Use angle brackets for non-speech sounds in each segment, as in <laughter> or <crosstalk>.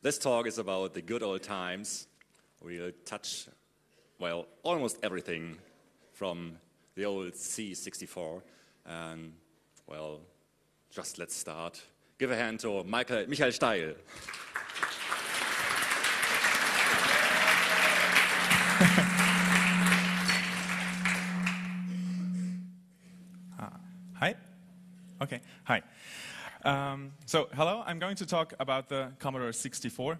This talk is about the good old times. We'll touch, well, almost everything from the old C64. And, well, just let's start. Give a hand to Michael, Michael Steil. <laughs> Ah, hi. Okay. Hi. Um, so, hello. I'm going to talk about the Commodore 64.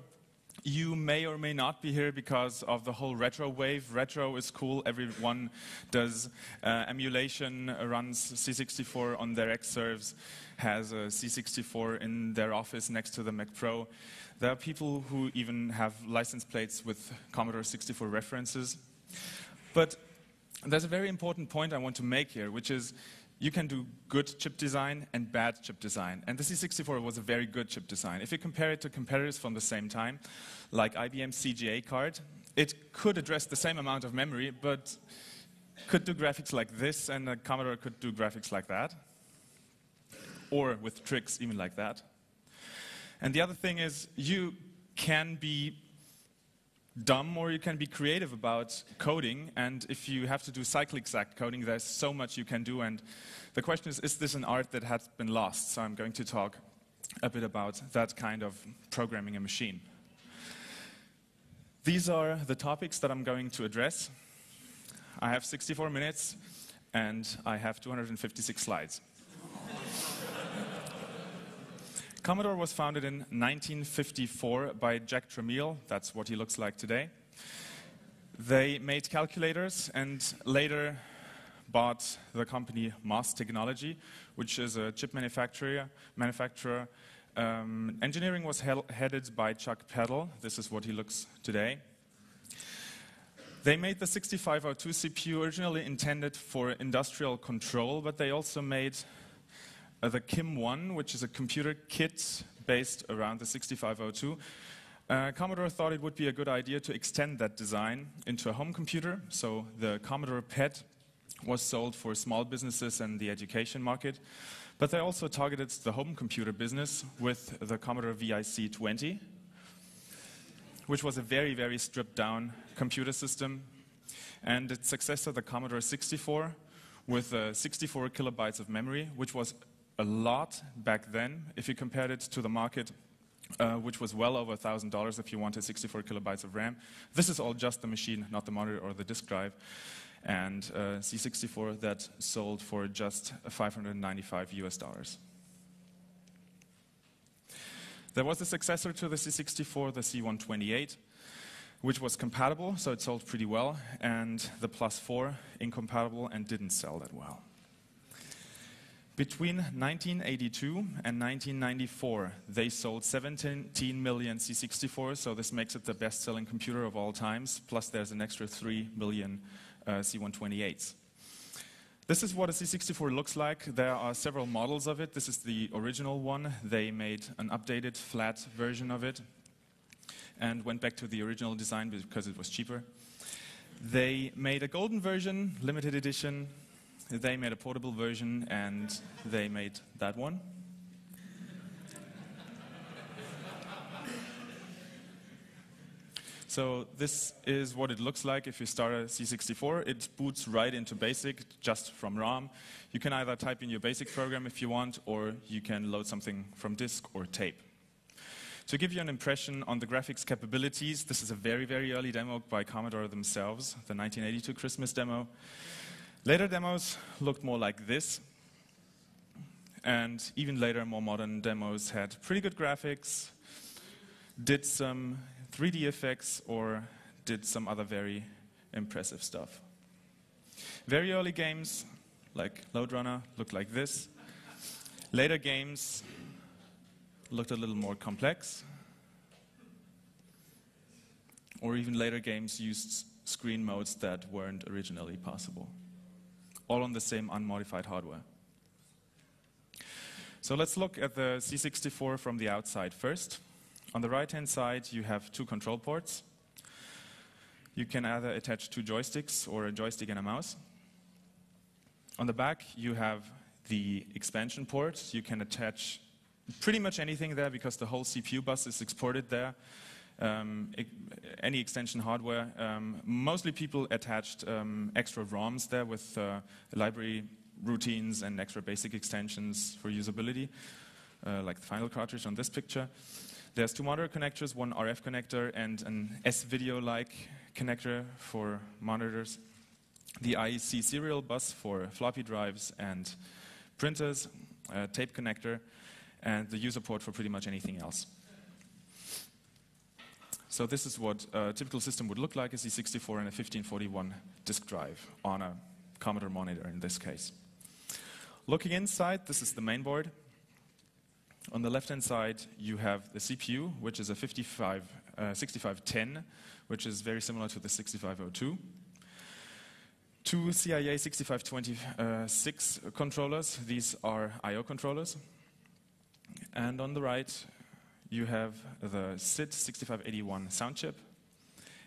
You may or may not be here because of the whole retro wave. Retro is cool. Everyone does uh, emulation, runs C64 on their Xserves, has a C64 in their office next to the Mac Pro. There are people who even have license plates with Commodore 64 references. But there's a very important point I want to make here, which is you can do good chip design and bad chip design. And the C64 was a very good chip design. If you compare it to competitors from the same time, like IBM CGA card, it could address the same amount of memory, but could do graphics like this, and the Commodore could do graphics like that. Or with tricks even like that. And the other thing is, you can be dumb or you can be creative about coding. And if you have to do cyclic exact coding, there's so much you can do. And the question is, is this an art that has been lost? So I'm going to talk a bit about that kind of programming a machine. These are the topics that I'm going to address. I have 64 minutes and I have 256 slides. Commodore was founded in 1954 by Jack Tramiel. That's what he looks like today. They made calculators and later bought the company MOS Technology, which is a chip manufacturer. manufacturer. Um, engineering was he headed by Chuck Peddle. This is what he looks today. They made the 6502 CPU originally intended for industrial control, but they also made uh, the KIM-1, which is a computer kit based around the 6502. Uh, Commodore thought it would be a good idea to extend that design into a home computer. So the Commodore PET was sold for small businesses and the education market. But they also targeted the home computer business with the Commodore VIC 20, which was a very, very stripped down computer system. And its successor, the Commodore 64, with uh, 64 kilobytes of memory, which was a lot back then if you compared it to the market, uh, which was well over $1,000 if you wanted 64 kilobytes of RAM. This is all just the machine, not the monitor or the disk drive. And uh, C64 that sold for just 595 US dollars. There was a successor to the C64, the C128, which was compatible, so it sold pretty well, and the Plus 4 incompatible and didn't sell that well. Between 1982 and 1994, they sold 17 million C64s, so this makes it the best selling computer of all times, plus there's an extra 3 million uh, C128s. This is what a C64 looks like. There are several models of it. This is the original one. They made an updated flat version of it and went back to the original design because it was cheaper. They made a golden version, limited edition, they made a portable version and they made that one. So this is what it looks like if you start a C64. It boots right into BASIC just from ROM. You can either type in your BASIC program if you want, or you can load something from disk or tape. To give you an impression on the graphics capabilities, this is a very, very early demo by Commodore themselves, the 1982 Christmas demo. Later demos looked more like this. And even later, more modern demos had pretty good graphics, did some 3D effects, or did some other very impressive stuff. Very early games, like Lode Runner, looked like this. Later games looked a little more complex. Or even later games used screen modes that weren't originally possible all on the same unmodified hardware. So let's look at the C64 from the outside first. On the right-hand side, you have two control ports. You can either attach two joysticks or a joystick and a mouse. On the back, you have the expansion port. You can attach pretty much anything there because the whole CPU bus is exported there. Um, any extension hardware. Um, mostly people attached um, extra ROMs there with uh, library routines and extra basic extensions for usability, uh, like the final cartridge on this picture. There's two monitor connectors, one RF connector and an S-video-like connector for monitors. The IEC serial bus for floppy drives and printers, a tape connector, and the user port for pretty much anything else. So this is what a typical system would look like, a C64 and a 1541 disk drive on a Commodore monitor in this case. Looking inside, this is the main board. On the left-hand side, you have the CPU, which is a 55, uh, 6510, which is very similar to the 6502. Two CIA 6526 controllers. These are I.O. controllers. And on the right, you have the SID 6581 sound chip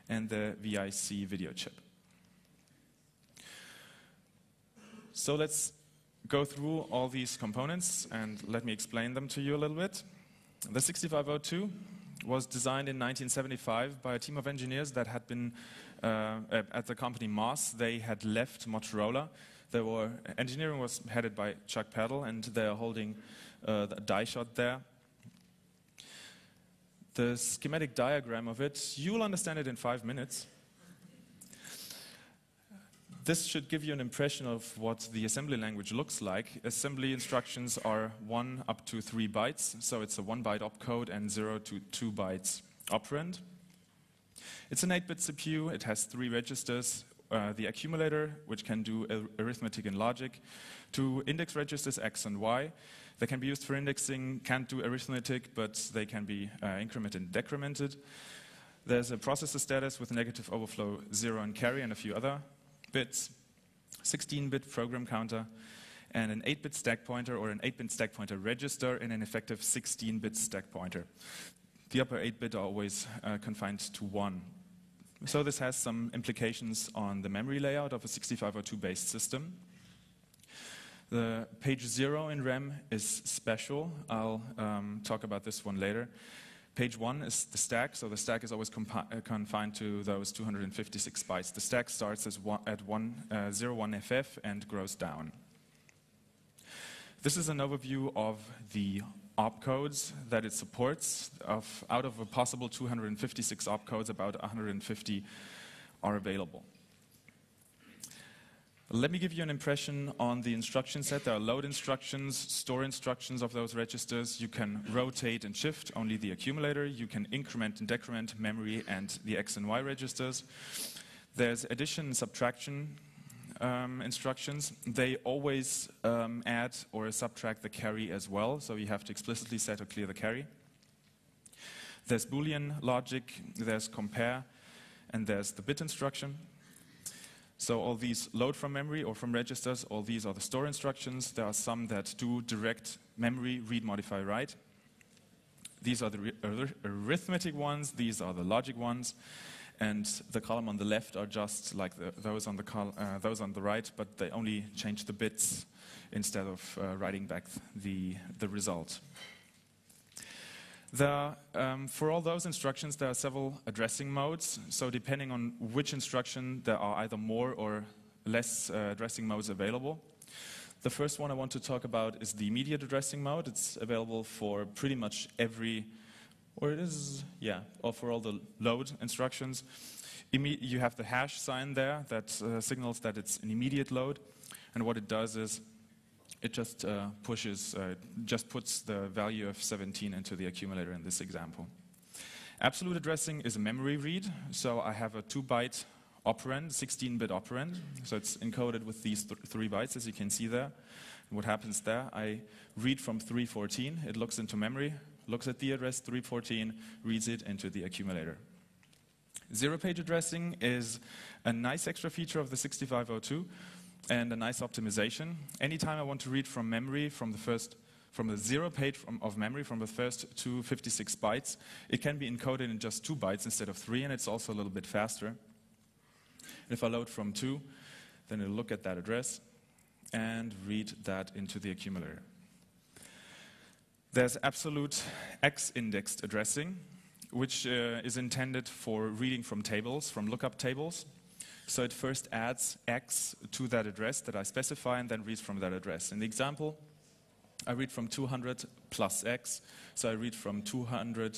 and the VIC video chip. So let's go through all these components and let me explain them to you a little bit. The 6502 was designed in 1975 by a team of engineers that had been uh, at the company MOS. They had left Motorola. Were, engineering was headed by Chuck Peddle, and they are holding uh, the die shot there. The schematic diagram of it, you'll understand it in five minutes. This should give you an impression of what the assembly language looks like. Assembly instructions are 1 up to 3 bytes, so it's a 1 byte opcode and 0 to 2 bytes operand. It's an 8 bit CPU, it has three registers uh, the accumulator, which can do arithmetic and logic, two index registers X and Y. They can be used for indexing, can't do arithmetic, but they can be uh, incremented and decremented. There's a processor status with negative overflow 0 and carry and a few other bits, 16-bit program counter, and an 8-bit stack pointer or an 8-bit stack pointer register and an effective 16-bit stack pointer. The upper 8-bit are always uh, confined to 1. So this has some implications on the memory layout of a 6502-based system. The page 0 in RAM is special. I'll um, talk about this one later. Page 1 is the stack, so the stack is always uh, confined to those 256 bytes. The stack starts one, at one, uh, 01 FF and grows down. This is an overview of the opcodes that it supports. Of, out of a possible 256 opcodes, about 150 are available. Let me give you an impression on the instruction set. There are load instructions, store instructions of those registers. You can rotate and shift only the accumulator. You can increment and decrement memory and the X and Y registers. There's addition and subtraction um, instructions. They always um, add or subtract the carry as well, so you have to explicitly set or clear the carry. There's Boolean logic, there's compare, and there's the bit instruction. So all these load from memory or from registers, all these are the store instructions. There are some that do direct memory, read, modify, write. These are the arithmetic ones, these are the logic ones, and the column on the left are just like the, those, on the uh, those on the right, but they only change the bits instead of uh, writing back the, the result. There, um, for all those instructions, there are several addressing modes. So depending on which instruction, there are either more or less uh, addressing modes available. The first one I want to talk about is the immediate addressing mode. It's available for pretty much every, or it is, yeah, or for all the load instructions. Imme you have the hash sign there that uh, signals that it's an immediate load. And what it does is it just uh, pushes, uh, just puts the value of 17 into the accumulator in this example. Absolute addressing is a memory read, so I have a 2-byte operand, 16-bit operand, so it's encoded with these th 3 bytes, as you can see there. What happens there, I read from 314, it looks into memory, looks at the address 314, reads it into the accumulator. Zero-page addressing is a nice extra feature of the 6502, and a nice optimization. Anytime I want to read from memory from the first from the zero page of memory from the first 256 bytes, it can be encoded in just two bytes instead of three, and it's also a little bit faster. And if I load from two, then it'll look at that address and read that into the accumulator. There's absolute X indexed addressing, which uh, is intended for reading from tables, from lookup tables. So it first adds X to that address that I specify and then reads from that address. In the example, I read from 200 plus X. So I read from 200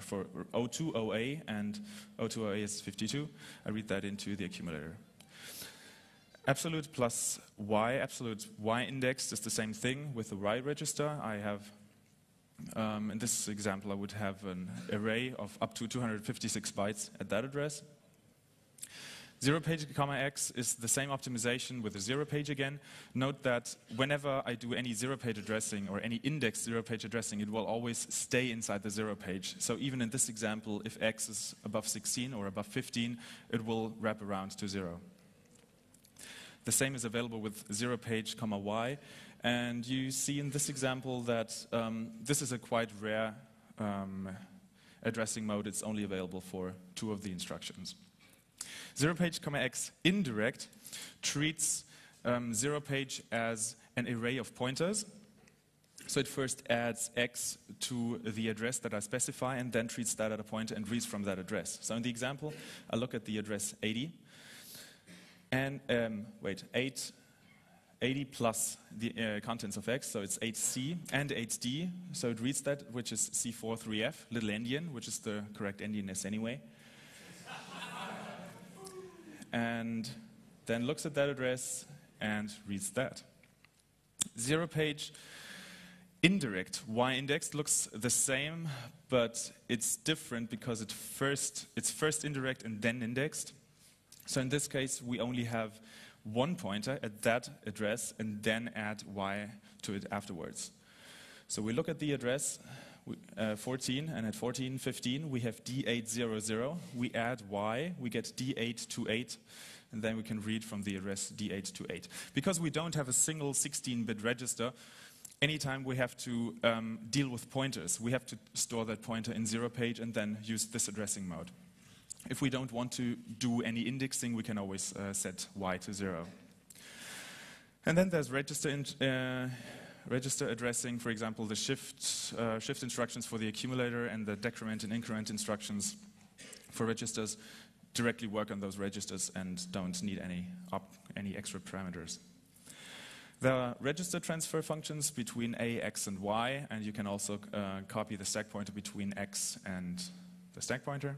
for O2OA and O2OA is 52. I read that into the accumulator. Absolute plus Y, absolute Y index is the same thing with the Y register. I have, um, in this example, I would have an array of up to 256 bytes at that address. Zero page comma x is the same optimization with the zero page again. Note that whenever I do any zero page addressing or any index zero page addressing, it will always stay inside the zero page. So even in this example, if x is above 16 or above 15, it will wrap around to zero. The same is available with zero page comma y. And you see in this example that um, this is a quite rare um, addressing mode. It's only available for two of the instructions. Zero page x indirect treats um, zero page as an array of pointers. So it first adds x to the address that I specify and then treats that as a pointer and reads from that address. So in the example, I look at the address 80 and, um, wait, 8, 80 plus the uh, contents of x, so it's 8c and 8d, so it reads that, which is C43F, little endian, which is the correct endianness anyway and then looks at that address and reads that. Zero page indirect y index looks the same, but it's different because it first, it's first indirect and then indexed. So in this case, we only have one pointer at that address and then add y to it afterwards. So we look at the address uh, 14, and at 14, 15, we have D800. We add Y, we get D828, and then we can read from the address D828. Because we don't have a single 16-bit register, anytime we have to um, deal with pointers, we have to store that pointer in zero page and then use this addressing mode. If we don't want to do any indexing, we can always uh, set Y to zero. And then there's register in, uh, register addressing, for example, the shift, uh, shift instructions for the accumulator and the decrement and increment instructions for registers directly work on those registers and don't need any, any extra parameters. There are register transfer functions between A, X, and Y, and you can also uh, copy the stack pointer between X and the stack pointer.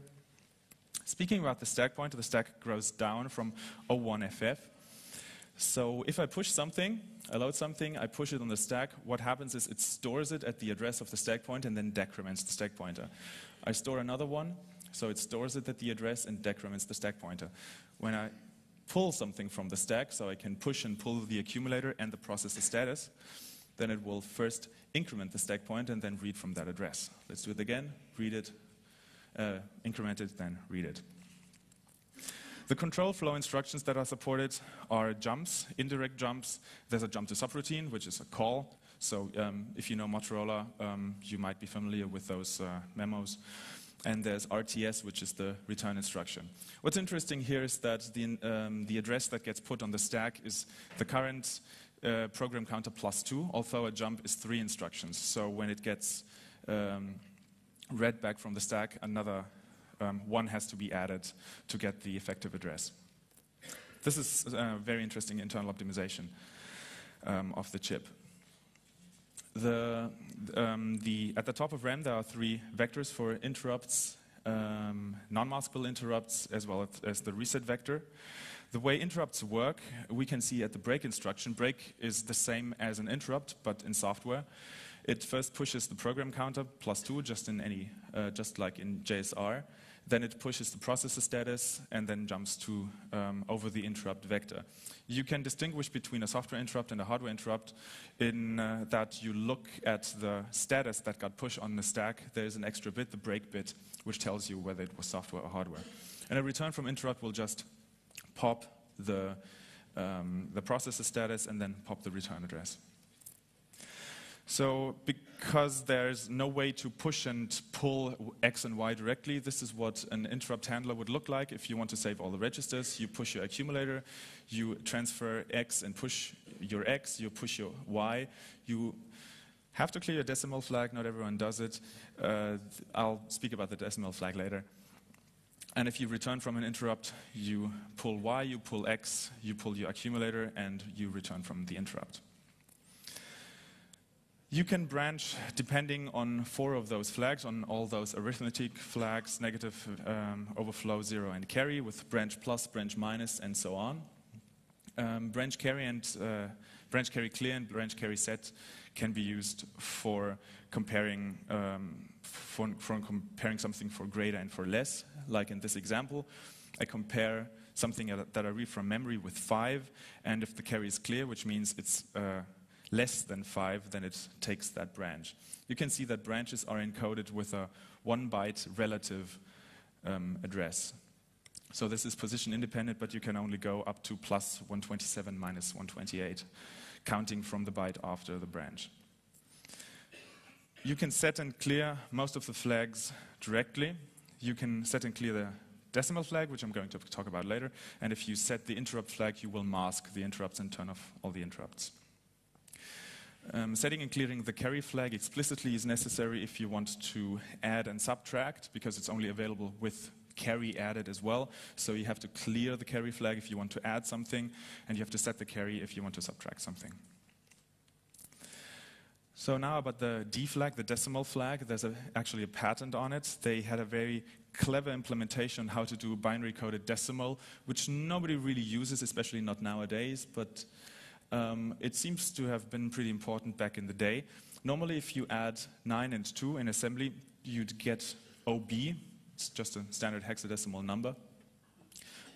Speaking about the stack pointer, the stack grows down from O1FF so if I push something, I load something, I push it on the stack, what happens is it stores it at the address of the stack pointer point and then decrements the stack pointer. I store another one, so it stores it at the address and decrements the stack pointer. When I pull something from the stack, so I can push and pull the accumulator and the processor status, then it will first increment the stack pointer point and then read from that address. Let's do it again, read it, uh, increment it, then read it. The control flow instructions that are supported are jumps, indirect jumps. There's a jump to subroutine, which is a call. So um, if you know Motorola, um, you might be familiar with those uh, memos. And there's RTS, which is the return instruction. What's interesting here is that the, um, the address that gets put on the stack is the current uh, program counter plus two, although a jump is three instructions. So when it gets um, read back from the stack, another um, one has to be added to get the effective address. This is a very interesting internal optimization um, of the chip. The, um, the, at the top of RAM, there are three vectors for interrupts, um, non-maskable interrupts, as well as the reset vector. The way interrupts work, we can see at the break instruction. Break is the same as an interrupt, but in software. It first pushes the program counter plus two, just in any, uh, just like in JSR. Then it pushes the processor status and then jumps to um, over the interrupt vector. You can distinguish between a software interrupt and a hardware interrupt in uh, that you look at the status that got pushed on the stack. There is an extra bit, the break bit, which tells you whether it was software or hardware. And a return from interrupt will just pop the, um, the processor status and then pop the return address. So because there's no way to push and pull X and Y directly, this is what an interrupt handler would look like. If you want to save all the registers, you push your accumulator, you transfer X and push your X, you push your Y, you have to clear your decimal flag. Not everyone does it. Uh, I'll speak about the decimal flag later. And if you return from an interrupt, you pull Y, you pull X, you pull your accumulator, and you return from the interrupt. You can branch depending on four of those flags, on all those arithmetic flags, negative, um, overflow, zero, and carry, with branch plus, branch minus, and so on. Um, branch carry and uh, branch carry clear and branch carry set can be used for comparing um, for, for comparing something for greater and for less. Like in this example, I compare something that I read from memory with five, and if the carry is clear, which means it's uh, less than 5, then it takes that branch. You can see that branches are encoded with a 1 byte relative um, address. So this is position independent, but you can only go up to plus 127 minus 128, counting from the byte after the branch. You can set and clear most of the flags directly. You can set and clear the decimal flag, which I'm going to talk about later. And if you set the interrupt flag, you will mask the interrupts and turn off all the interrupts. Um, setting and clearing the carry flag explicitly is necessary if you want to add and subtract, because it's only available with carry added as well. So you have to clear the carry flag if you want to add something, and you have to set the carry if you want to subtract something. So now about the D flag, the decimal flag, there's a, actually a patent on it. They had a very clever implementation on how to do binary coded decimal, which nobody really uses, especially not nowadays, but um, it seems to have been pretty important back in the day. Normally, if you add 9 and 2 in assembly, you'd get OB. It's just a standard hexadecimal number.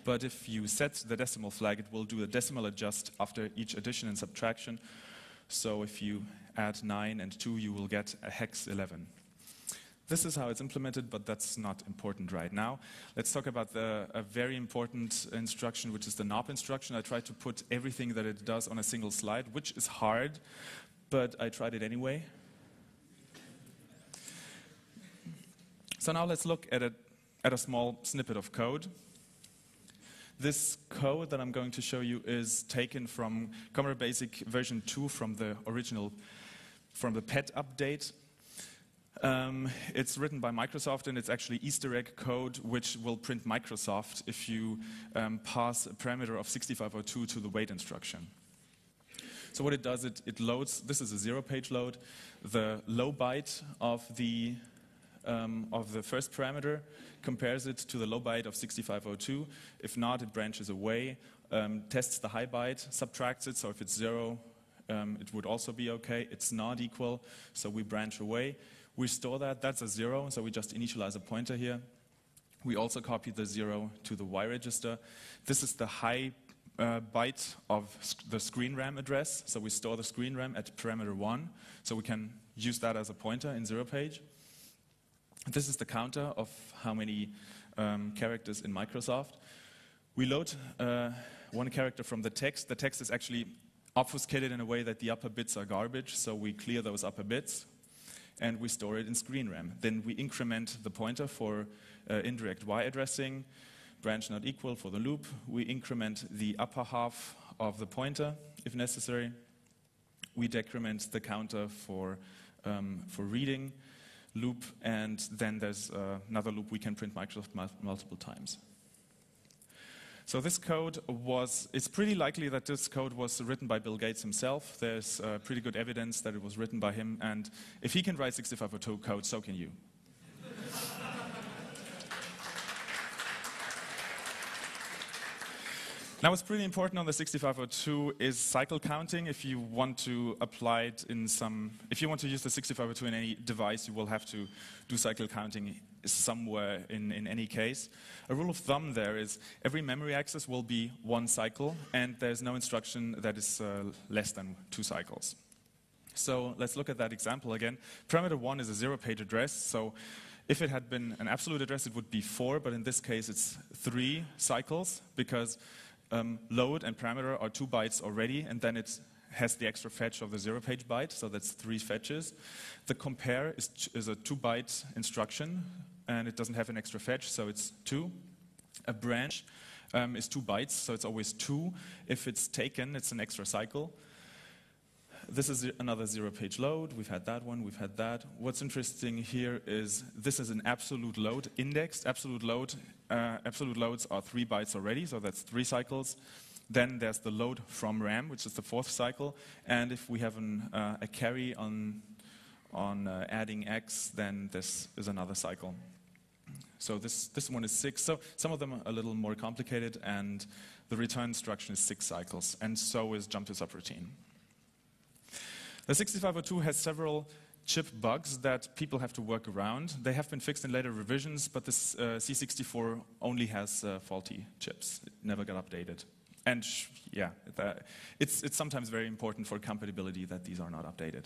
But if you set the decimal flag, it will do a decimal adjust after each addition and subtraction. So if you add 9 and 2, you will get a hex 11. This is how it's implemented, but that's not important right now. Let's talk about the, a very important instruction, which is the NOP instruction. I tried to put everything that it does on a single slide, which is hard, but I tried it anyway. So now let's look at a, at a small snippet of code. This code that I'm going to show you is taken from Commodore Basic version 2 from the original, from the PET update. Um, it's written by Microsoft and it's actually Easter egg code which will print Microsoft if you um, pass a parameter of 6502 to the wait instruction. So what it does, it, it loads, this is a zero page load, the low byte of the, um, of the first parameter, compares it to the low byte of 6502. If not, it branches away, um, tests the high byte, subtracts it, so if it's zero, um, it would also be okay. It's not equal, so we branch away. We store that, that's a zero, so we just initialize a pointer here. We also copy the zero to the Y register. This is the high uh, byte of the screen RAM address, so we store the screen RAM at parameter one, so we can use that as a pointer in zero page. This is the counter of how many um, characters in Microsoft. We load uh, one character from the text. The text is actually obfuscated in a way that the upper bits are garbage, so we clear those upper bits and we store it in screen RAM. Then we increment the pointer for uh, indirect Y addressing, branch not equal for the loop. We increment the upper half of the pointer if necessary. We decrement the counter for, um, for reading loop, and then there's uh, another loop we can print Microsoft multiple times. So this code was, it's pretty likely that this code was written by Bill Gates himself. There's uh, pretty good evidence that it was written by him, and if he can write 6502 code, so can you. <laughs> Now, what's pretty important on the 6502 is cycle counting. If you want to apply it in some, if you want to use the 6502 in any device, you will have to do cycle counting somewhere in, in any case. A rule of thumb there is every memory access will be one cycle, and there's no instruction that is uh, less than two cycles. So let's look at that example again. Parameter one is a zero page address, so if it had been an absolute address, it would be four, but in this case, it's three cycles because um, load and parameter are two bytes already, and then it has the extra fetch of the zero page byte, so that's three fetches. The compare is, is a two byte instruction, and it doesn't have an extra fetch, so it's two. A branch um, is two bytes, so it's always two. If it's taken, it's an extra cycle. this is another zero page load. We've had that one, we've had that. What's interesting here is this is an absolute load indexed. Absolute load, uh, absolute loads are three bytes already, so that's three cycles. Then there's the load from RAM, which is the fourth cycle. And if we have an, uh, a carry on, on uh, adding X, then this is another cycle. So this, this one is six. So some of them are a little more complicated, and the return instruction is six cycles, and so is jump to subroutine. The 6502 has several chip bugs that people have to work around. They have been fixed in later revisions, but this uh, C64 only has uh, faulty chips. It never got updated. And yeah, it's, it's sometimes very important for compatibility that these are not updated.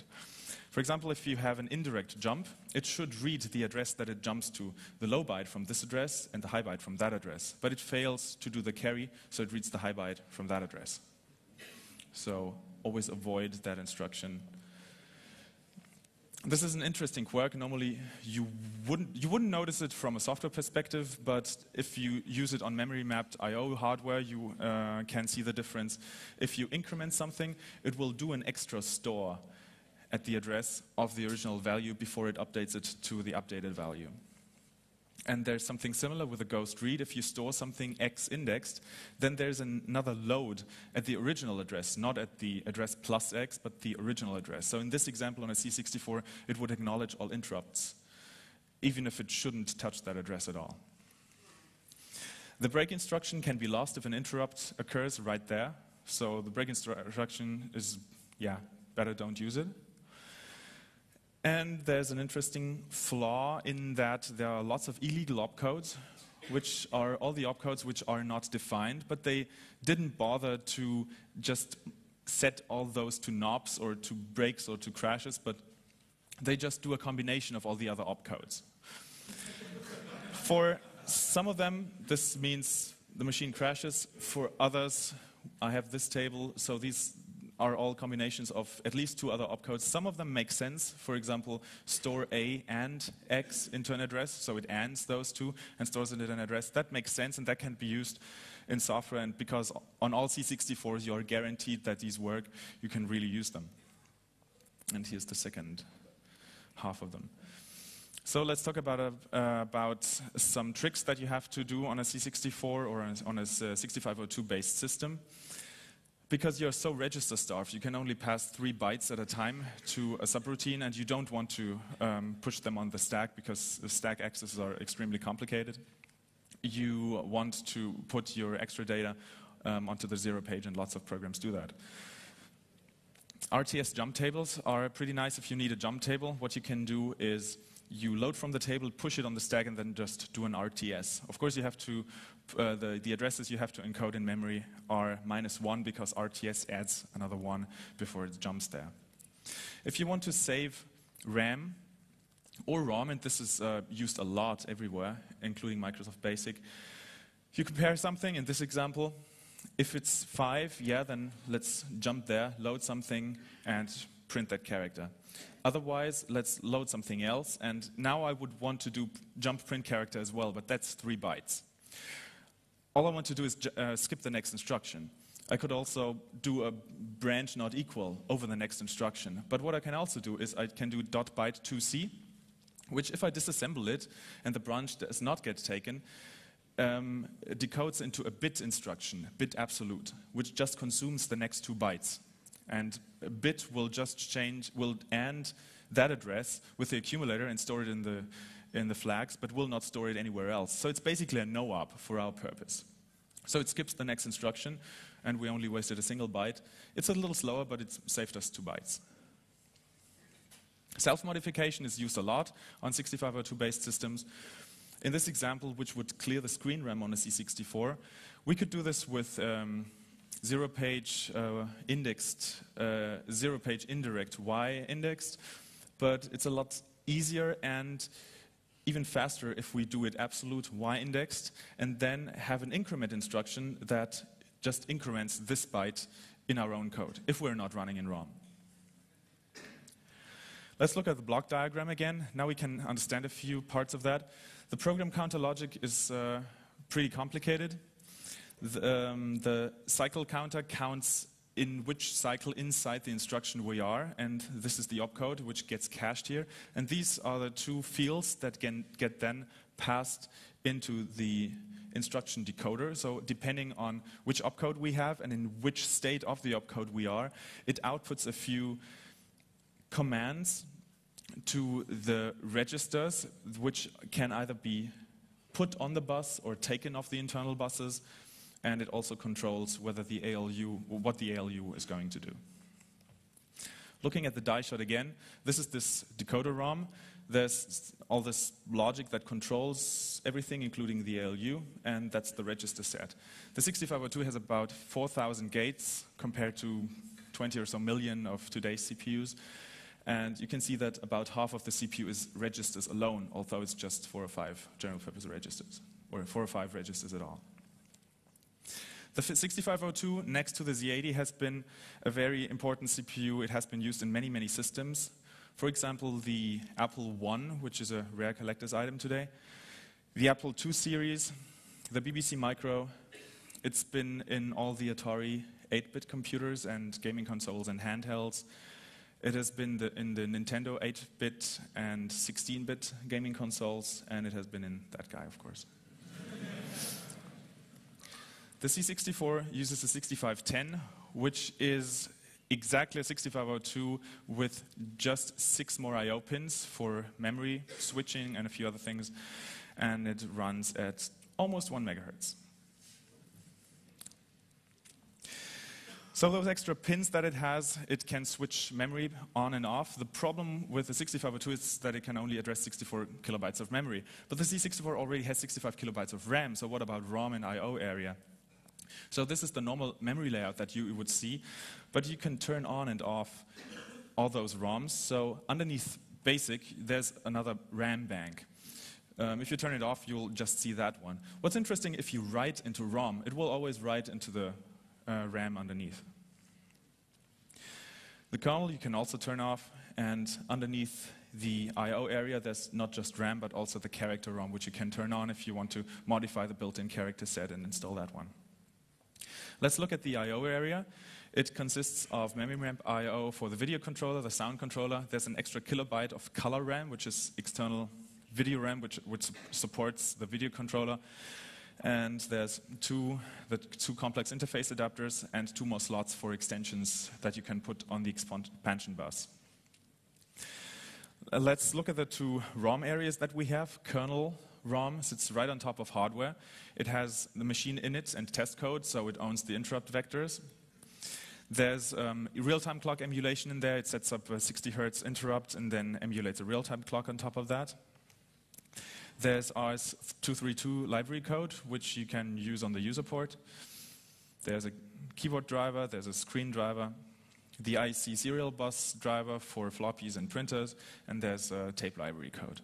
For example, if you have an indirect jump, it should read the address that it jumps to, the low byte from this address and the high byte from that address. But it fails to do the carry, so it reads the high byte from that address. So always avoid that instruction this is an interesting quirk. Normally, you wouldn't, you wouldn't notice it from a software perspective, but if you use it on memory mapped I.O. hardware, you uh, can see the difference. If you increment something, it will do an extra store at the address of the original value before it updates it to the updated value. And there's something similar with a ghost read. If you store something X indexed, then there's another load at the original address, not at the address plus X, but the original address. So in this example on a C64, it would acknowledge all interrupts, even if it shouldn't touch that address at all. The break instruction can be lost if an interrupt occurs right there. So the break instruction is, yeah, better don't use it. And there's an interesting flaw in that there are lots of illegal opcodes, which are all the opcodes which are not defined, but they didn't bother to just set all those to NOPs or to breaks or to crashes, but they just do a combination of all the other opcodes. <laughs> For some of them, this means the machine crashes. For others, I have this table, so these are all combinations of at least two other opcodes. Some of them make sense. For example, store A and X into an address, so it ANDs those two and stores it in an address. That makes sense, and that can be used in software. And because on all C64s you are guaranteed that these work, you can really use them. And here's the second half of them. So let's talk about, uh, about some tricks that you have to do on a C64 or on a 6502 based system because you're so register starved, you can only pass three bytes at a time to a subroutine, and you don't want to um, push them on the stack because the stack accesses are extremely complicated. You want to put your extra data um, onto the zero page, and lots of programs do that. RTS jump tables are pretty nice if you need a jump table. What you can do is you load from the table, push it on the stack, and then just do an RTS. Of course, you have to, uh, the, the addresses you have to encode in memory are minus one because RTS adds another one before it jumps there. If you want to save RAM or ROM, and this is uh, used a lot everywhere, including Microsoft Basic, you compare something in this example. If it's five, yeah, then let's jump there, load something, and print that character. Otherwise, let's load something else. And now I would want to do jump print character as well, but that's three bytes. All I want to do is uh, skip the next instruction. I could also do a branch not equal over the next instruction. But what I can also do is I can do dot byte 2c, which if I disassemble it and the branch does not get taken, um, decodes into a bit instruction, bit absolute, which just consumes the next two bytes. And a bit will just change, will end that address with the accumulator and store it in the, in the flags, but will not store it anywhere else. So it's basically a no-op for our purpose. So it skips the next instruction, and we only wasted a single byte. It's a little slower, but it saved us two bytes. Self-modification is used a lot on 6502-based systems. In this example, which would clear the screen RAM on a C64, we could do this with um, zero page uh, indexed, uh, zero page indirect Y indexed, but it's a lot easier and even faster if we do it absolute Y indexed and then have an increment instruction that just increments this byte in our own code if we're not running in ROM. Let's look at the block diagram again. Now we can understand a few parts of that. The program counter logic is uh, pretty complicated the, um, the cycle counter counts in which cycle inside the instruction we are, and this is the opcode which gets cached here. And these are the two fields that can get then passed into the instruction decoder. So depending on which opcode we have and in which state of the opcode we are, it outputs a few commands to the registers, which can either be put on the bus or taken off the internal buses, and it also controls whether the ALU, what the ALU is going to do. Looking at the die shot again, this is this decoder ROM. There's all this logic that controls everything, including the ALU, and that's the register set. The 6502 has about 4,000 gates compared to 20 or so million of today's CPUs. And you can see that about half of the CPU is registers alone, although it's just four or five general purpose registers, or four or five registers at all. The 6502 next to the Z80 has been a very important CPU. It has been used in many, many systems. For example, the Apple I, which is a rare collector's item today, the Apple II series, the BBC Micro. It's been in all the Atari 8 bit computers and gaming consoles and handhelds. It has been the, in the Nintendo 8 bit and 16 bit gaming consoles, and it has been in that guy, of course. The C64 uses a 6510, which is exactly a 6502 with just six more I.O. pins for memory switching and a few other things, and it runs at almost one megahertz. So those extra pins that it has, it can switch memory on and off. The problem with the 6502 is that it can only address 64 kilobytes of memory. But the C64 already has 65 kilobytes of RAM, so what about ROM and I.O. area? So this is the normal memory layout that you would see, but you can turn on and off all those ROMs. So underneath BASIC, there's another RAM bank. Um, if you turn it off, you'll just see that one. What's interesting, if you write into ROM, it will always write into the uh, RAM underneath. The kernel you can also turn off, and underneath the I.O. area, there's not just RAM, but also the character ROM, which you can turn on if you want to modify the built-in character set and install that one. Let's look at the I.O. area. It consists of memory mapped I.O. for the video controller, the sound controller. There's an extra kilobyte of color RAM, which is external video RAM, which, which supports the video controller and there's two, the two complex interface adapters and two more slots for extensions that you can put on the expansion bus. Let's look at the two ROM areas that we have. Kernel ROM sits right on top of hardware. It has the machine init and test code, so it owns the interrupt vectors. There's um, real-time clock emulation in there. It sets up a 60 hertz interrupt and then emulates a real-time clock on top of that. There's RS-232 library code, which you can use on the user port. There's a keyboard driver, there's a screen driver, the IC serial bus driver for floppies and printers, and there's a tape library code.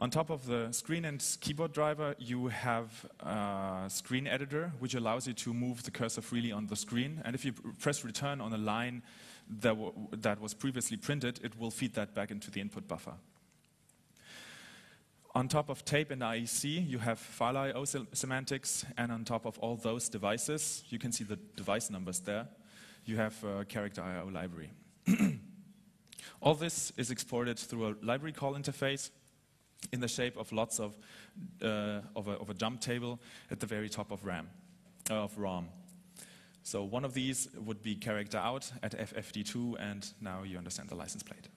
On top of the screen and keyboard driver, you have a screen editor, which allows you to move the cursor freely on the screen. And if you press return on a line that, that was previously printed, it will feed that back into the input buffer. On top of tape and IEC, you have file I.O. semantics, and on top of all those devices, you can see the device numbers there, you have a character I.O. library. <clears throat> all this is exported through a library call interface in the shape of lots of, uh, of, a, of, a, jump table at the very top of RAM, uh, of ROM. So one of these would be character out at FFD2, and now you understand the license plate.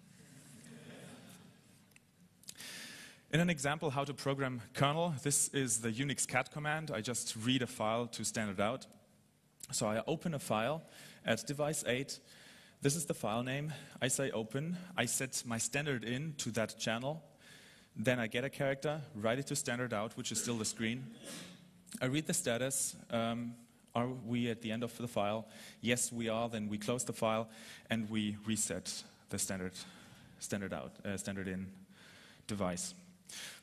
In an example how to program kernel, this is the Unix cat command. I just read a file to standard out. So I open a file at device 8. This is the file name. I say open. I set my standard in to that channel. Then I get a character, write it to standard out, which is still the screen. I read the status. Um, are we at the end of the file? Yes, we are. Then we close the file and we reset the standard, standard out, uh, standard in device.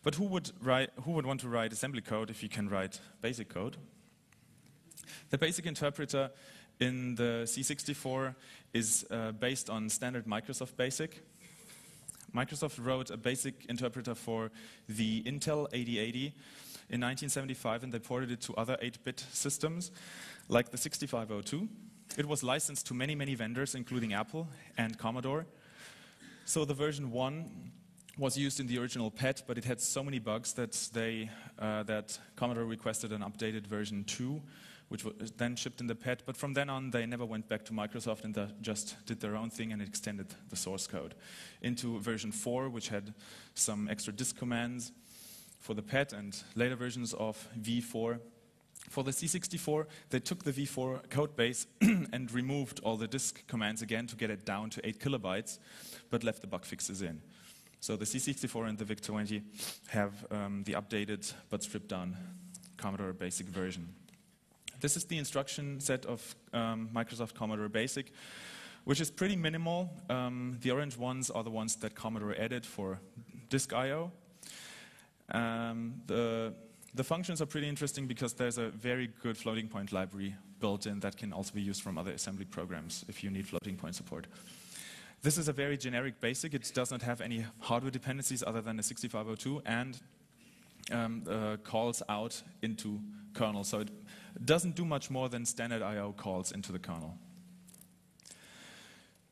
But who would, write, who would want to write assembly code if you can write basic code? The basic interpreter in the C64 is uh, based on standard Microsoft Basic. Microsoft wrote a basic interpreter for the Intel 8080 in 1975 and they ported it to other 8 bit systems like the 6502. it was licensed to many, many vendors, including Apple and Commodore. So the version 1 was used in the original PET, but it had so many bugs that, they, uh, that Commodore requested an updated version 2, which was then shipped in the PET. But from then on, they never went back to Microsoft and just did their own thing and extended the source code into version 4, which had some extra disk commands for the PET and later versions of V4. For the C64, they took the V4 code base <clears throat> and removed all the disk commands again to get it down to 8 kilobytes, but left the bug fixes in. So the C64 and the VIC-20 have um, the updated but stripped down Commodore Basic version. This is the instruction set of um, Microsoft Commodore Basic, which is pretty minimal. Um, the orange ones are the ones that Commodore added for disk I.O. Um, the, the functions are pretty interesting because there's a very good floating point library built in that can also be used from other assembly programs if you need floating point support. This is a very generic basic. It does not have any hardware dependencies other than a 6502 and um, uh, calls out into kernel. So it doesn't do much more than standard I.O. calls into the kernel.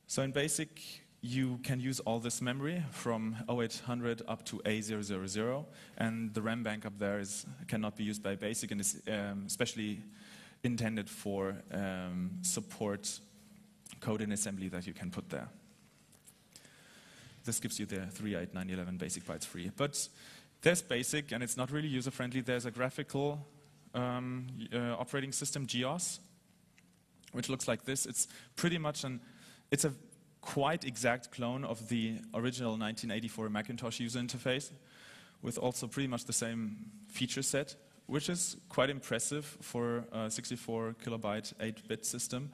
So in BASIC, you can use all this memory from 0800 up to A000, and the RAM bank up there is, cannot be used by BASIC and is um, especially intended for um, support code in assembly that you can put there this gives you the 38911 basic bytes free. But there's basic, and it's not really user friendly. There's a graphical um, uh, operating system, GEOS, which looks like this. It's pretty much an, it's a quite exact clone of the original 1984 Macintosh user interface, with also pretty much the same feature set, which is quite impressive for a 64 kilobyte 8 bit system.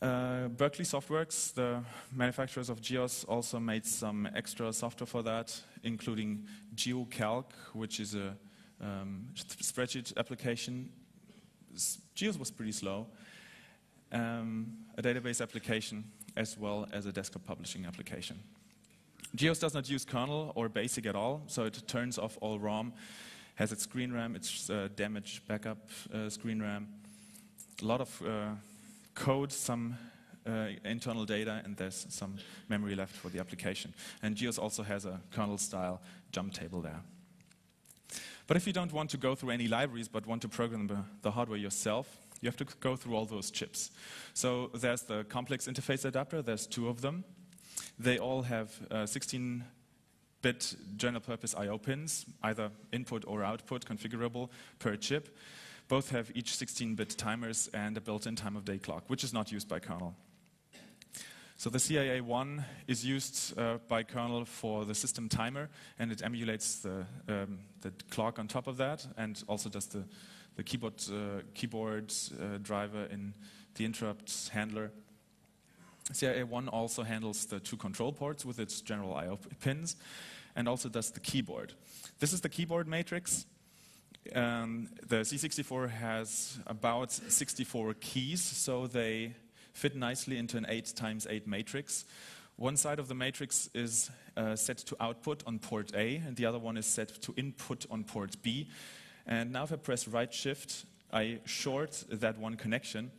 Uh, Berkeley Softworks, the manufacturers of GEOS, also made some extra software for that, including GeoCalc, which is a um, spreadsheet application. GEOS was pretty slow. Um, a database application, as well as a desktop publishing application. GEOS does not use kernel or BASIC at all, so it turns off all ROM, has its screen RAM, its uh, damage backup uh, screen RAM. A lot of uh, code, some uh, internal data, and there's some memory left for the application. And GEOS also has a kernel-style jump table there. But if you don't want to go through any libraries but want to program the, hardware yourself, you have to go through all those chips. So there's the complex interface adapter, there's two of them. They all have 16 uh, bit general purpose I.O. pins, either input or output configurable per chip. Both have each 16-bit timers and a built-in time of day clock, which is not used by kernel. So the CIA1 is used uh, by kernel for the system timer, and it emulates the, um, the clock on top of that, and also does the, the keyboard, uh, keyboard uh, driver in the interrupt handler. CIA1 also handles the two control ports with its general I.O. pins, and also does the keyboard. This is the keyboard matrix. Um, the C64 has about 64 keys, so they fit nicely into an 8 times 8 matrix. One side of the matrix is uh, set to output on port A, and the other one is set to input on port B. And now if I press right shift, I short that one connection.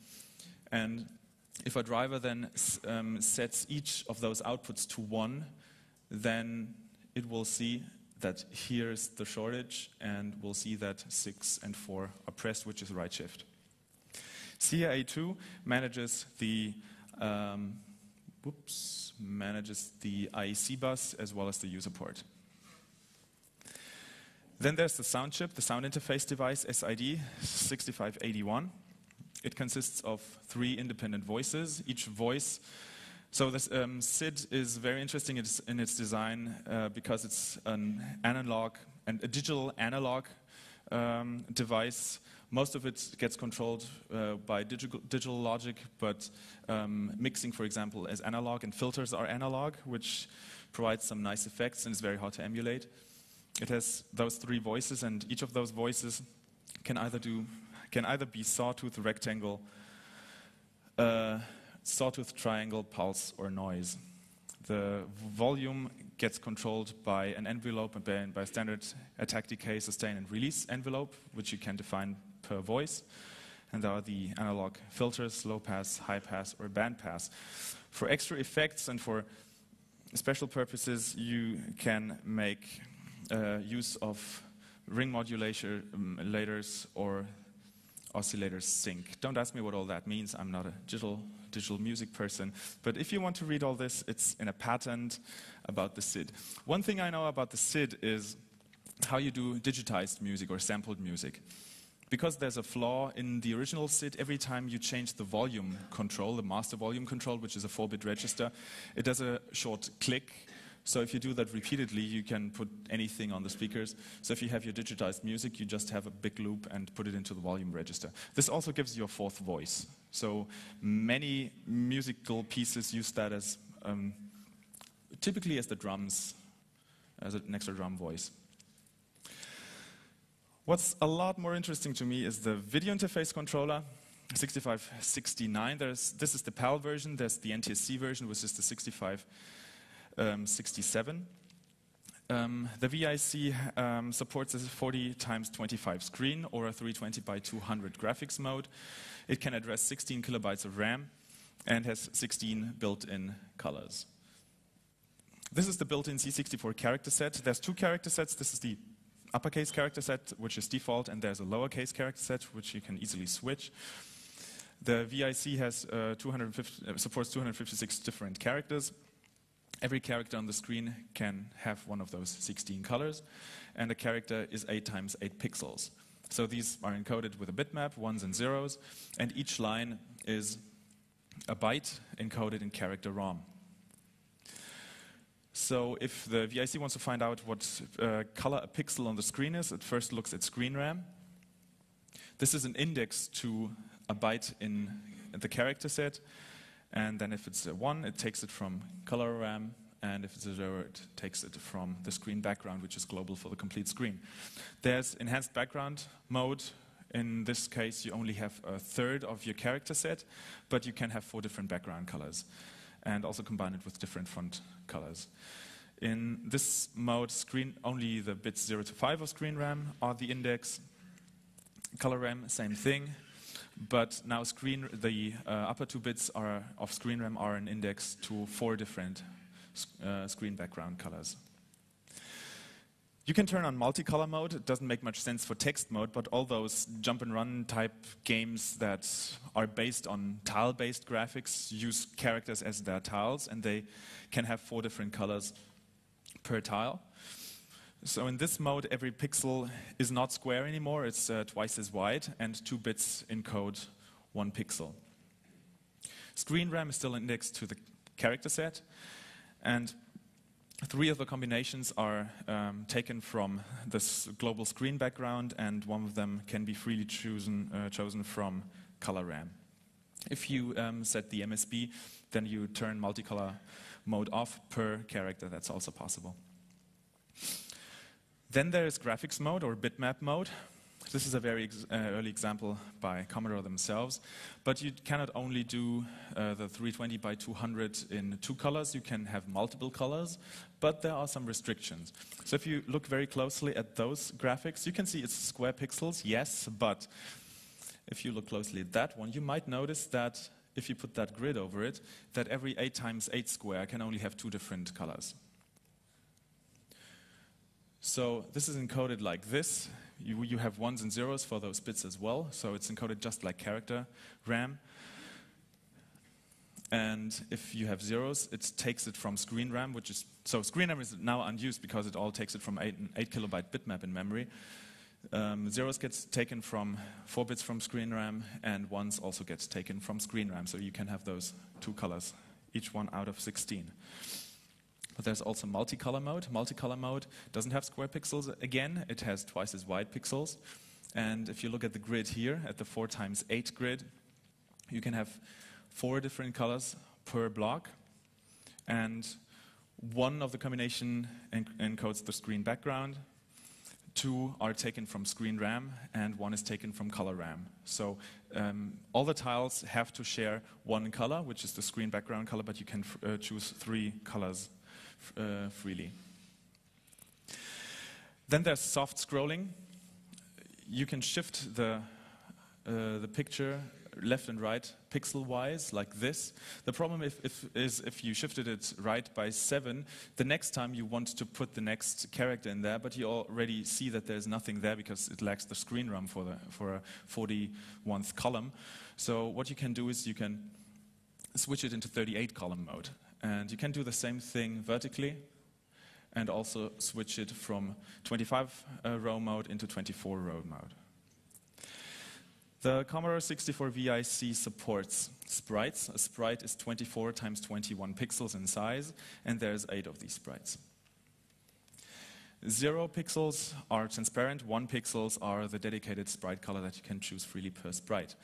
And if a driver then um, sets each of those outputs to 1, then it will see that here's the shortage, and we'll see that 6 and 4 are pressed, which is right shift. CIA2 manages the um, whoops, manages the IEC bus as well as the user port. Then there's the sound chip, the sound interface device, SID 6581. It consists of three independent voices. Each voice so this um, SID is very interesting in its design uh, because it's an analog and a digital analog um, device. Most of it gets controlled uh, by digital, digital, logic, but um, mixing, for example, is analog and filters are analog, which provides some nice effects and is very hard to emulate. It has those three voices, and each of those voices can either do can either be sawtooth, rectangle, uh, sawtooth triangle, pulse, or noise. The volume gets controlled by an envelope and by, by a standard attack, decay, sustain, and release envelope, which you can define per voice. and there are the analog filters, low pass, high pass, or band pass. For extra effects and for special purposes, you can make uh, use of ring modulators or oscillators sync. Don't ask me what all that means. I'm not a digital, digital music person. But if you want to read all this, it's in a patent about the SID. One thing I know about the SID is how you do digitized music or sampled music. Because there's a flaw in the original SID, every time you change the volume control, the master volume control, which is a 4 bit register, it does a short click. So if you do that repeatedly, you can put anything on the speakers. So if you have your digitized music, you just have a big loop and put it into the volume register. This also gives you a fourth voice. So many musical pieces use that as um, typically as the drums, as an extra drum voice. What's a lot more interesting to me is the video interface controller, 6569. There's, this is the PAL version. There's the NTSC version, which is the 6567. Um, um, the VIC um, supports a 40 times 25 screen or a 320 by 200 graphics mode. It can address 16 kilobytes of RAM and has 16 built-in colors. This is the built-in C64 character set. There's two character sets. This is the uppercase character set, which is default, and there's a lowercase character set, which you can easily switch. The VIC has uh, 250, uh, supports 256 different characters. Every character on the screen can have one of those 16 colors, and a character is 8 times 8 pixels. So these are encoded with a bitmap, ones and zeros, and each line is a byte encoded in character ROM. So if the VIC wants to find out what uh, color a pixel on the screen is, it first looks at screen RAM. This is an index to a byte in the character set. And then if it's a 1, it takes it from color RAM. And if it's a 0, it takes it from the screen background, which is global for the complete screen. There's enhanced background mode. In this case, you only have a third of your character set, but you can have four different background colors and also combine it with different font colors. In this mode, screen only the bits 0 to 5 of screen RAM are the index. Color RAM, same thing. But now screen, the uh, upper two bits are, of screen RAM are an index to four different uh, screen background colors. You can turn on multicolor mode. It doesn't make much sense for text mode, but all those jump and run type games that are based on tile based graphics use characters as their tiles, and they can have four different colors per tile. So in this mode, every pixel is not square anymore, it's uh, twice as wide, and two bits encode one pixel. Screen RAM is still indexed to the character set, and Three of the combinations are um, taken from this global screen background, and one of them can be freely chosen, uh, chosen from color RAM. If you um, set the MSB, then you turn multicolor mode off per character. That's also possible. Then there is graphics mode or bitmap mode. This is a very ex uh, early example by Commodore themselves. But you cannot only do uh, the 320 by 200 in two colors, you can have multiple colors, but there are some restrictions. So if you look very closely at those graphics, you can see it's square pixels, yes, but if you look closely at that one, you might notice that if you put that grid over it, that every 8 times 8 square can only have two different colors. So this is encoded like this. You, you have ones and zeros for those bits as well, so it's encoded just like character RAM. And if you have zeros, it takes it from screen RAM, which is so screen RAM is now unused because it all takes it from 8, 8 kilobyte bitmap in memory. Um, zeros gets taken from 4 bits from screen RAM, and ones also gets taken from screen RAM. So you can have those two colors, each one out of 16. But there's also multicolor mode. Multicolor mode doesn't have square pixels again, it has twice as wide pixels. And if you look at the grid here, at the 4 times 8 grid, you can have four different colors per block. And one of the combination encodes the screen background, two are taken from screen RAM, and one is taken from color RAM. So um, all the tiles have to share one color, which is the screen background color, but you can uh, choose three colors uh, freely. Then there's soft scrolling. You can shift the uh, the picture left and right pixel wise like this. The problem if, if, is if you shifted it right by 7, the next time you want to put the next character in there, but you already see that there's nothing there because it lacks the screen room for, the, for a 41th column. So what you can do is you can switch it into 38 column mode. And you can do the same thing vertically and also switch it from 25 uh, row mode into 24 row mode. The Commodore 64 VIC supports sprites. A sprite is 24 times 21 pixels in size, and there's eight of these sprites. Zero pixels are transparent, one pixels are the dedicated sprite color that you can choose freely per sprite.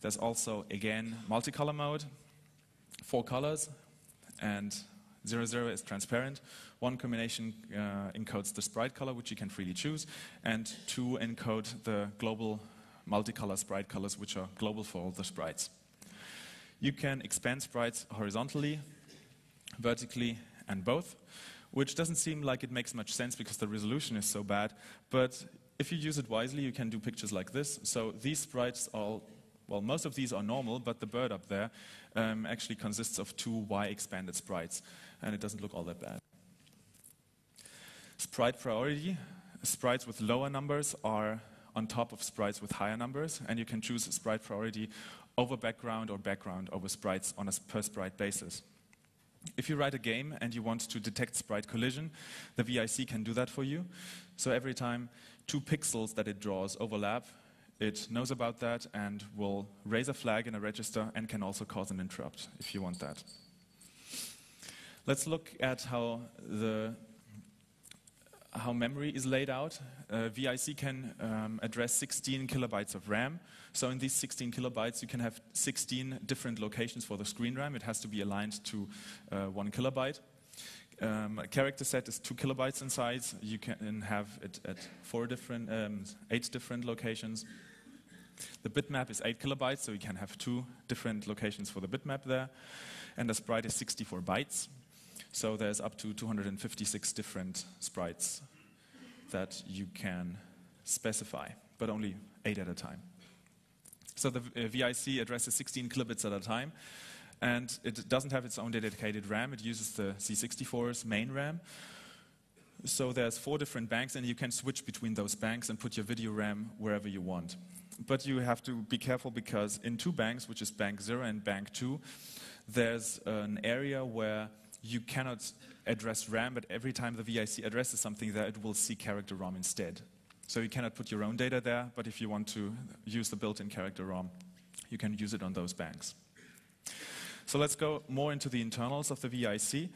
There's also, again, multicolor mode, four colors, and 00 is transparent. One combination uh, encodes the sprite color, which you can freely choose, and two encode the global multicolor sprite colors, which are global for all the sprites. You can expand sprites horizontally, vertically, and both, which doesn't seem like it makes much sense because the resolution is so bad, but if you use it wisely, you can do pictures like this. So these sprites are, well, most of these are normal, but the bird up there um, actually consists of two Y expanded sprites, and it doesn't look all that bad. Sprite priority. Sprites with lower numbers are on top of sprites with higher numbers, and you can choose sprite priority over background or background over sprites on a per sprite basis. If you write a game and you want to detect sprite collision, the VIC can do that for you. So every time two pixels that it draws overlap, it knows about that and will raise a flag in a register and can also cause an interrupt if you want that. Let's look at how the how memory is laid out. Uh, VIC can um, address 16 kilobytes of RAM. So in these 16 kilobytes, you can have 16 different locations for the screen RAM. It has to be aligned to uh, one kilobyte. Um, a character set is two kilobytes in size. You can have it at four different, um, eight different locations. The bitmap is eight kilobytes, so you can have two different locations for the bitmap there. And the sprite is 64 bytes. So there's up to 256 different sprites that you can specify, but only eight at a time. So the uh, VIC addresses 16 kilobits at a time, and it doesn't have its own dedicated RAM. It uses the C64's main RAM. So there's four different banks, and you can switch between those banks and put your video RAM wherever you want. But you have to be careful because in two banks, which is bank 0 and bank 2, there's an area where you cannot address RAM, but every time the VIC addresses something there, it will see character ROM instead. So you cannot put your own data there, but if you want to use the built-in character ROM, you can use it on those banks. So let's go more into the internals of the VIC.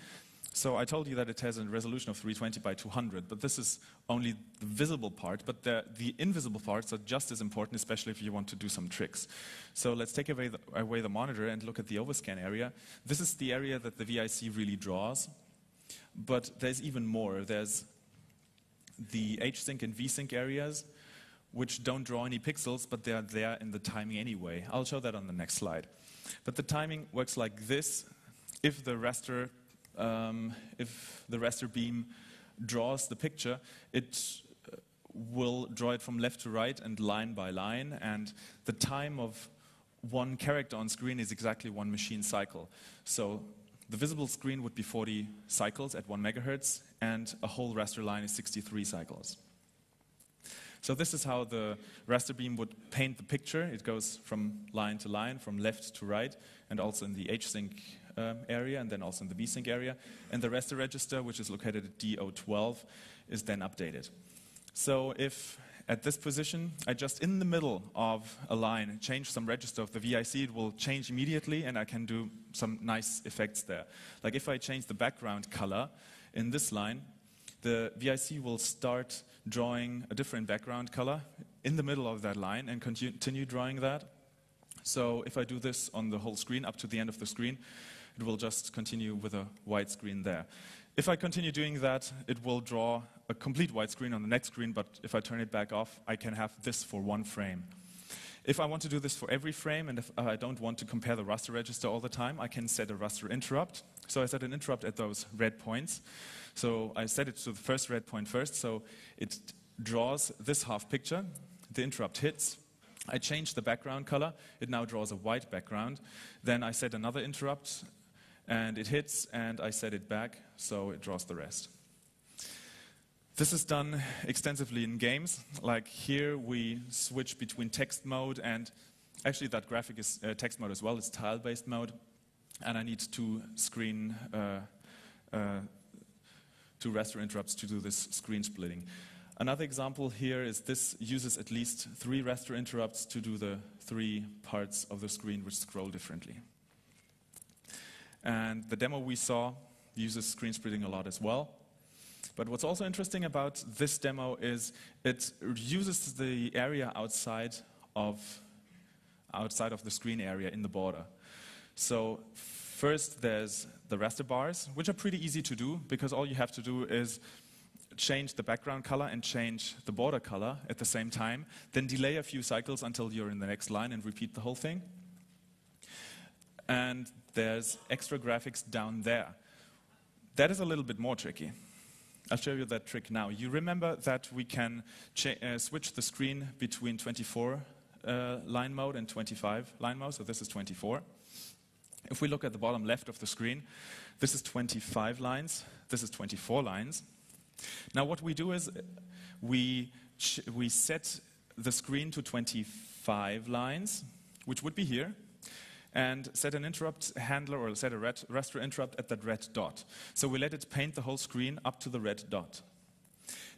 So I told you that it has a resolution of 320 by 200, but this is only the visible part, but the, the invisible parts are just as important, especially if you want to do some tricks. So let's take away the, away the monitor and look at the overscan area. This is the area that the VIC really draws, but there's even more. There's the H-sync and V-sync areas, which don't draw any pixels, but they're there in the timing anyway. I'll show that on the next slide. But the timing works like this. If the raster um, if the raster beam draws the picture, it uh, will draw it from left to right and line by line, and the time of one character on screen is exactly one machine cycle. So the visible screen would be 40 cycles at 1 megahertz, and a whole raster line is 63 cycles. So this is how the raster beam would paint the picture. It goes from line to line, from left to right, and also in the H-sync um, area and then also in the V-Sync area. And the raster register, which is located at D012, is then updated. So if at this position, I just in the middle of a line change some register of the VIC, it will change immediately and I can do some nice effects there. Like if I change the background color in this line, the VIC will start drawing a different background color in the middle of that line and continue drawing that. So if I do this on the whole screen, up to the end of the screen, it will just continue with a white screen there. If I continue doing that, it will draw a complete white screen on the next screen, but if I turn it back off, I can have this for one frame. If I want to do this for every frame, and if I don't want to compare the raster register all the time, I can set a raster interrupt. So I set an interrupt at those red points. So I set it to the first red point first, so it draws this half picture, the interrupt hits, I change the background color. It now draws a white background. Then I set another interrupt, and it hits, and I set it back, so it draws the rest. This is done extensively in games. Like here, we switch between text mode and actually that graphic is uh, text mode as well. It's tile-based mode, and I need two screen, uh, uh, two raster interrupts to do this screen splitting. Another example here is this uses at least three raster interrupts to do the three parts of the screen which scroll differently. And the demo we saw uses screen splitting a lot as well. But what's also interesting about this demo is it uses the area outside of, outside of the screen area in the border. So first there's the raster bars, which are pretty easy to do because all you have to do is change the background color and change the border color at the same time, then delay a few cycles until you're in the next line and repeat the whole thing. And there's extra graphics down there. That is a little bit more tricky. I'll show you that trick now. You remember that we can uh, switch the screen between 24 uh, line mode and 25 line mode, so this is 24. If we look at the bottom left of the screen, this is 25 lines, this is 24 lines. Now, what we do is we, we set the screen to 25 lines, which would be here, and set an interrupt handler or set a red, raster interrupt at that red dot. So we let it paint the whole screen up to the red dot.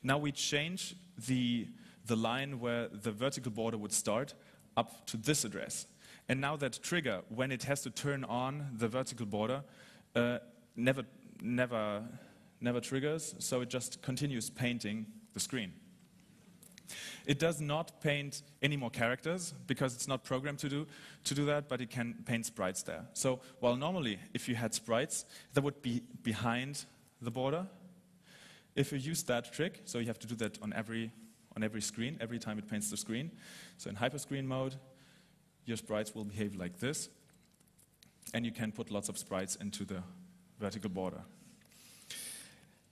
Now we change the, the line where the vertical border would start up to this address. And now that trigger, when it has to turn on the vertical border, uh, never, never never triggers, so it just continues painting the screen. It does not paint any more characters because it's not programmed to do, to do that, but it can paint sprites there. So while normally if you had sprites, that would be behind the border. If you use that trick, so you have to do that on every, on every screen, every time it paints the screen. So in hyperscreen mode, your sprites will behave like this. And you can put lots of sprites into the vertical border.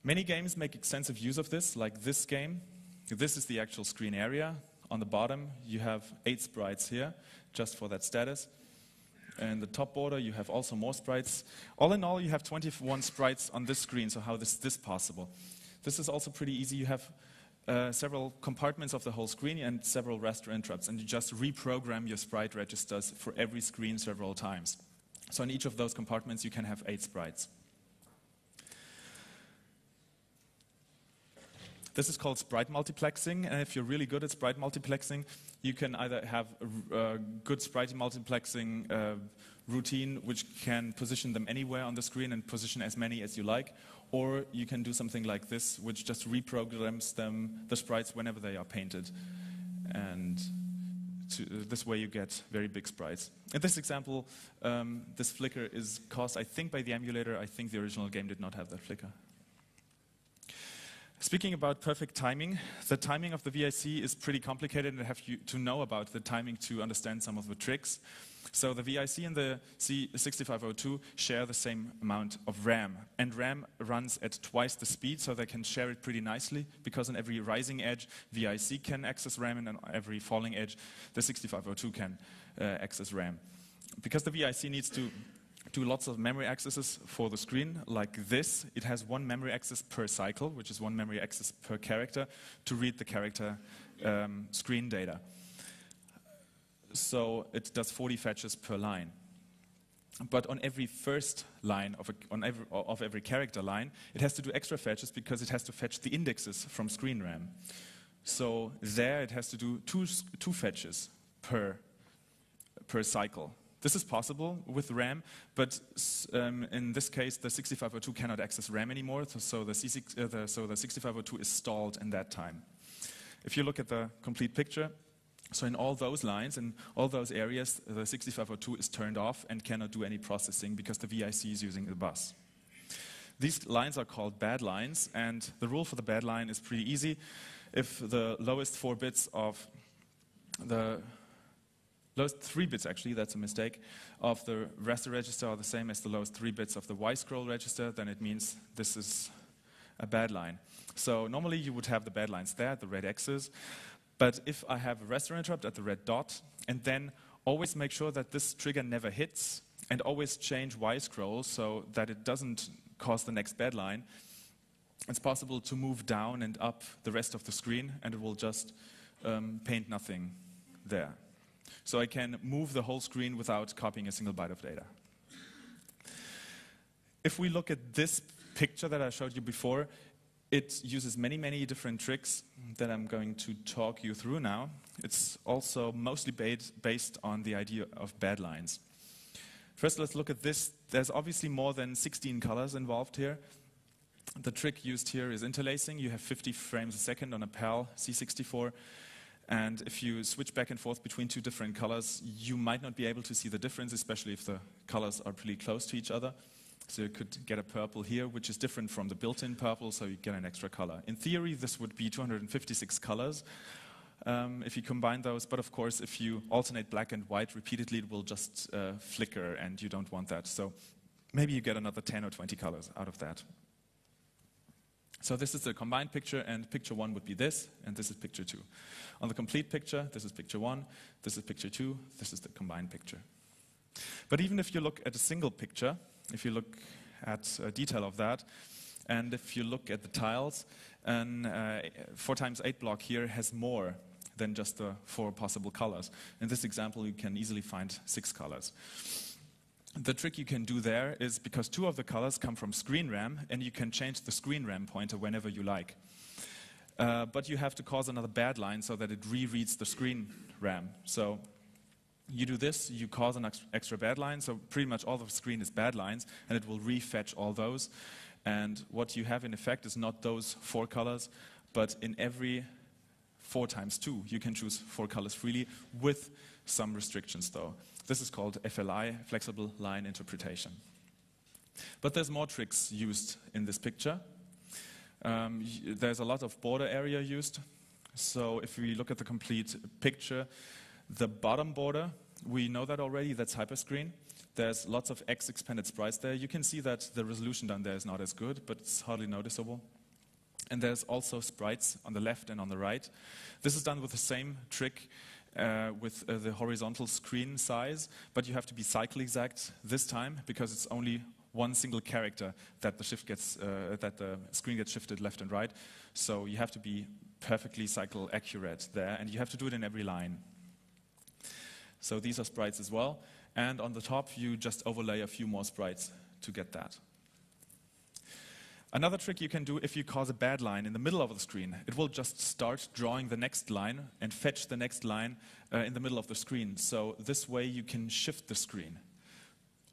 Many games make extensive use of this, like this game. This is the actual screen area. On the bottom, you have eight sprites here, just for that status. And the top border, you have also more sprites. All in all, you have 21 sprites on this screen, so how is this possible? This is also pretty easy. You have uh, several compartments of the whole screen and several raster interrupts, and you just reprogram your sprite registers for every screen several times. So in each of those compartments, you can have eight sprites. This is called sprite multiplexing, and if you're really good at sprite multiplexing, you can either have a, a good sprite multiplexing uh, routine which can position them anywhere on the screen and position as many as you like, or you can do something like this, which just reprograms them, the sprites whenever they are painted. And to, uh, this way you get very big sprites. In this example, um, this flicker is caused, I think, by the emulator. I think the original game did not have that flicker. Speaking about perfect timing, the timing of the VIC is pretty complicated and have to know about the timing to understand some of the tricks. So the VIC and the C6502 share the same amount of RAM. And RAM runs at twice the speed, so they can share it pretty nicely, because on every rising edge, VIC can access RAM, and on every falling edge, the 6502 can uh, access RAM. Because the VIC needs to do lots of memory accesses for the screen, like this. It has one memory access per cycle, which is one memory access per character, to read the character um, screen data. So it does 40 fetches per line. But on every first line of, a, on every, of every character line, it has to do extra fetches because it has to fetch the indexes from screen RAM. So there it has to do two, two fetches per, per cycle. This is possible with RAM, but um, in this case, the 6502 cannot access RAM anymore, so the, C6, uh, the, so the 6502 is stalled in that time. If you look at the complete picture, so in all those lines, in all those areas, the 6502 is turned off and cannot do any processing because the VIC is using the bus. These lines are called bad lines, and the rule for the bad line is pretty easy. If the lowest four bits of the lowest three bits, actually, that's a mistake, of the raster register are the same as the lowest three bits of the Y scroll register, then it means this is a bad line. So normally you would have the bad lines there, the red X's, But if I have a raster interrupt at the red dot, and then always make sure that this trigger never hits, and always change Y scroll so that it doesn't cause the next bad line, it's possible to move down and up the rest of the screen, and it will just um, paint nothing there. So I can move the whole screen without copying a single byte of data. If we look at this picture that I showed you before, it uses many, many different tricks that I'm going to talk you through now. It's also mostly based on the idea of bad lines. First, let's look at this. There's obviously more than 16 colors involved here. The trick used here is interlacing. You have 50 frames a second on a PAL C64. And if you switch back and forth between two different colors, you might not be able to see the difference, especially if the colors are pretty close to each other. So you could get a purple here, which is different from the built-in purple, so you get an extra color. In theory, this would be 256 colors um, if you combine those, but of course, if you alternate black and white repeatedly, it will just uh, flicker, and you don't want that. So maybe you get another 10 or 20 colors out of that. So this is the combined picture, and picture one would be this, and this is picture two. On the complete picture, this is picture one, this is picture two, this is the combined picture. But even if you look at a single picture, if you look at a detail of that, and if you look at the tiles, an uh, 4 times 8 block here has more than just the four possible colors. In this example, you can easily find six colors. The trick you can do there is because two of the colors come from screen RAM, and you can change the screen RAM pointer whenever you like. Uh, but you have to cause another bad line so that it rereads the screen RAM. So you do this, you cause an extra bad line, so pretty much all the screen is bad lines, and it will refetch all those. And what you have in effect is not those four colors, but in every four times two, you can choose four colors freely with some restrictions though. This is called FLI, Flexible Line Interpretation. But there's more tricks used in this picture. Um, there's a lot of border area used. So if we look at the complete picture, the bottom border, we know that already, that's hyperscreen. There's lots of X expanded sprites there. You can see that the resolution down there is not as good, but it's hardly noticeable. And there's also sprites on the left and on the right. This is done with the same trick uh, with uh, the horizontal screen size, but you have to be cycle exact this time because it's only one single character that the shift gets uh, that the screen gets shifted left and right. So you have to be perfectly cycle accurate there, and you have to do it in every line. So these are sprites as well. And on the top, you just overlay a few more sprites to get that. Another trick you can do if you cause a bad line in the middle of the screen, it will just start drawing the next line and fetch the next line uh, in the middle of the screen. So this way you can shift the screen,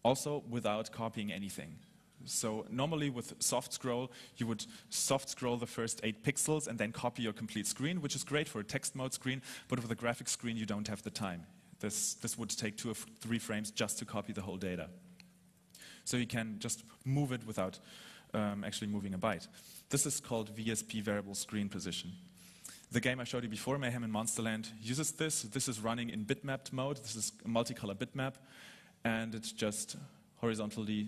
also without copying anything. So normally with soft scroll, you would soft scroll the first eight pixels and then copy your complete screen, which is great for a text mode screen, but with a graphic screen, you don't have the time. This, this would take two or three frames just to copy the whole data. So you can just move it without um, actually moving a byte. This is called VSP variable screen position. The game I showed you before, Mayhem in Monsterland, uses this. This is running in bitmapped mode. This is a multicolor bitmap, and it just horizontally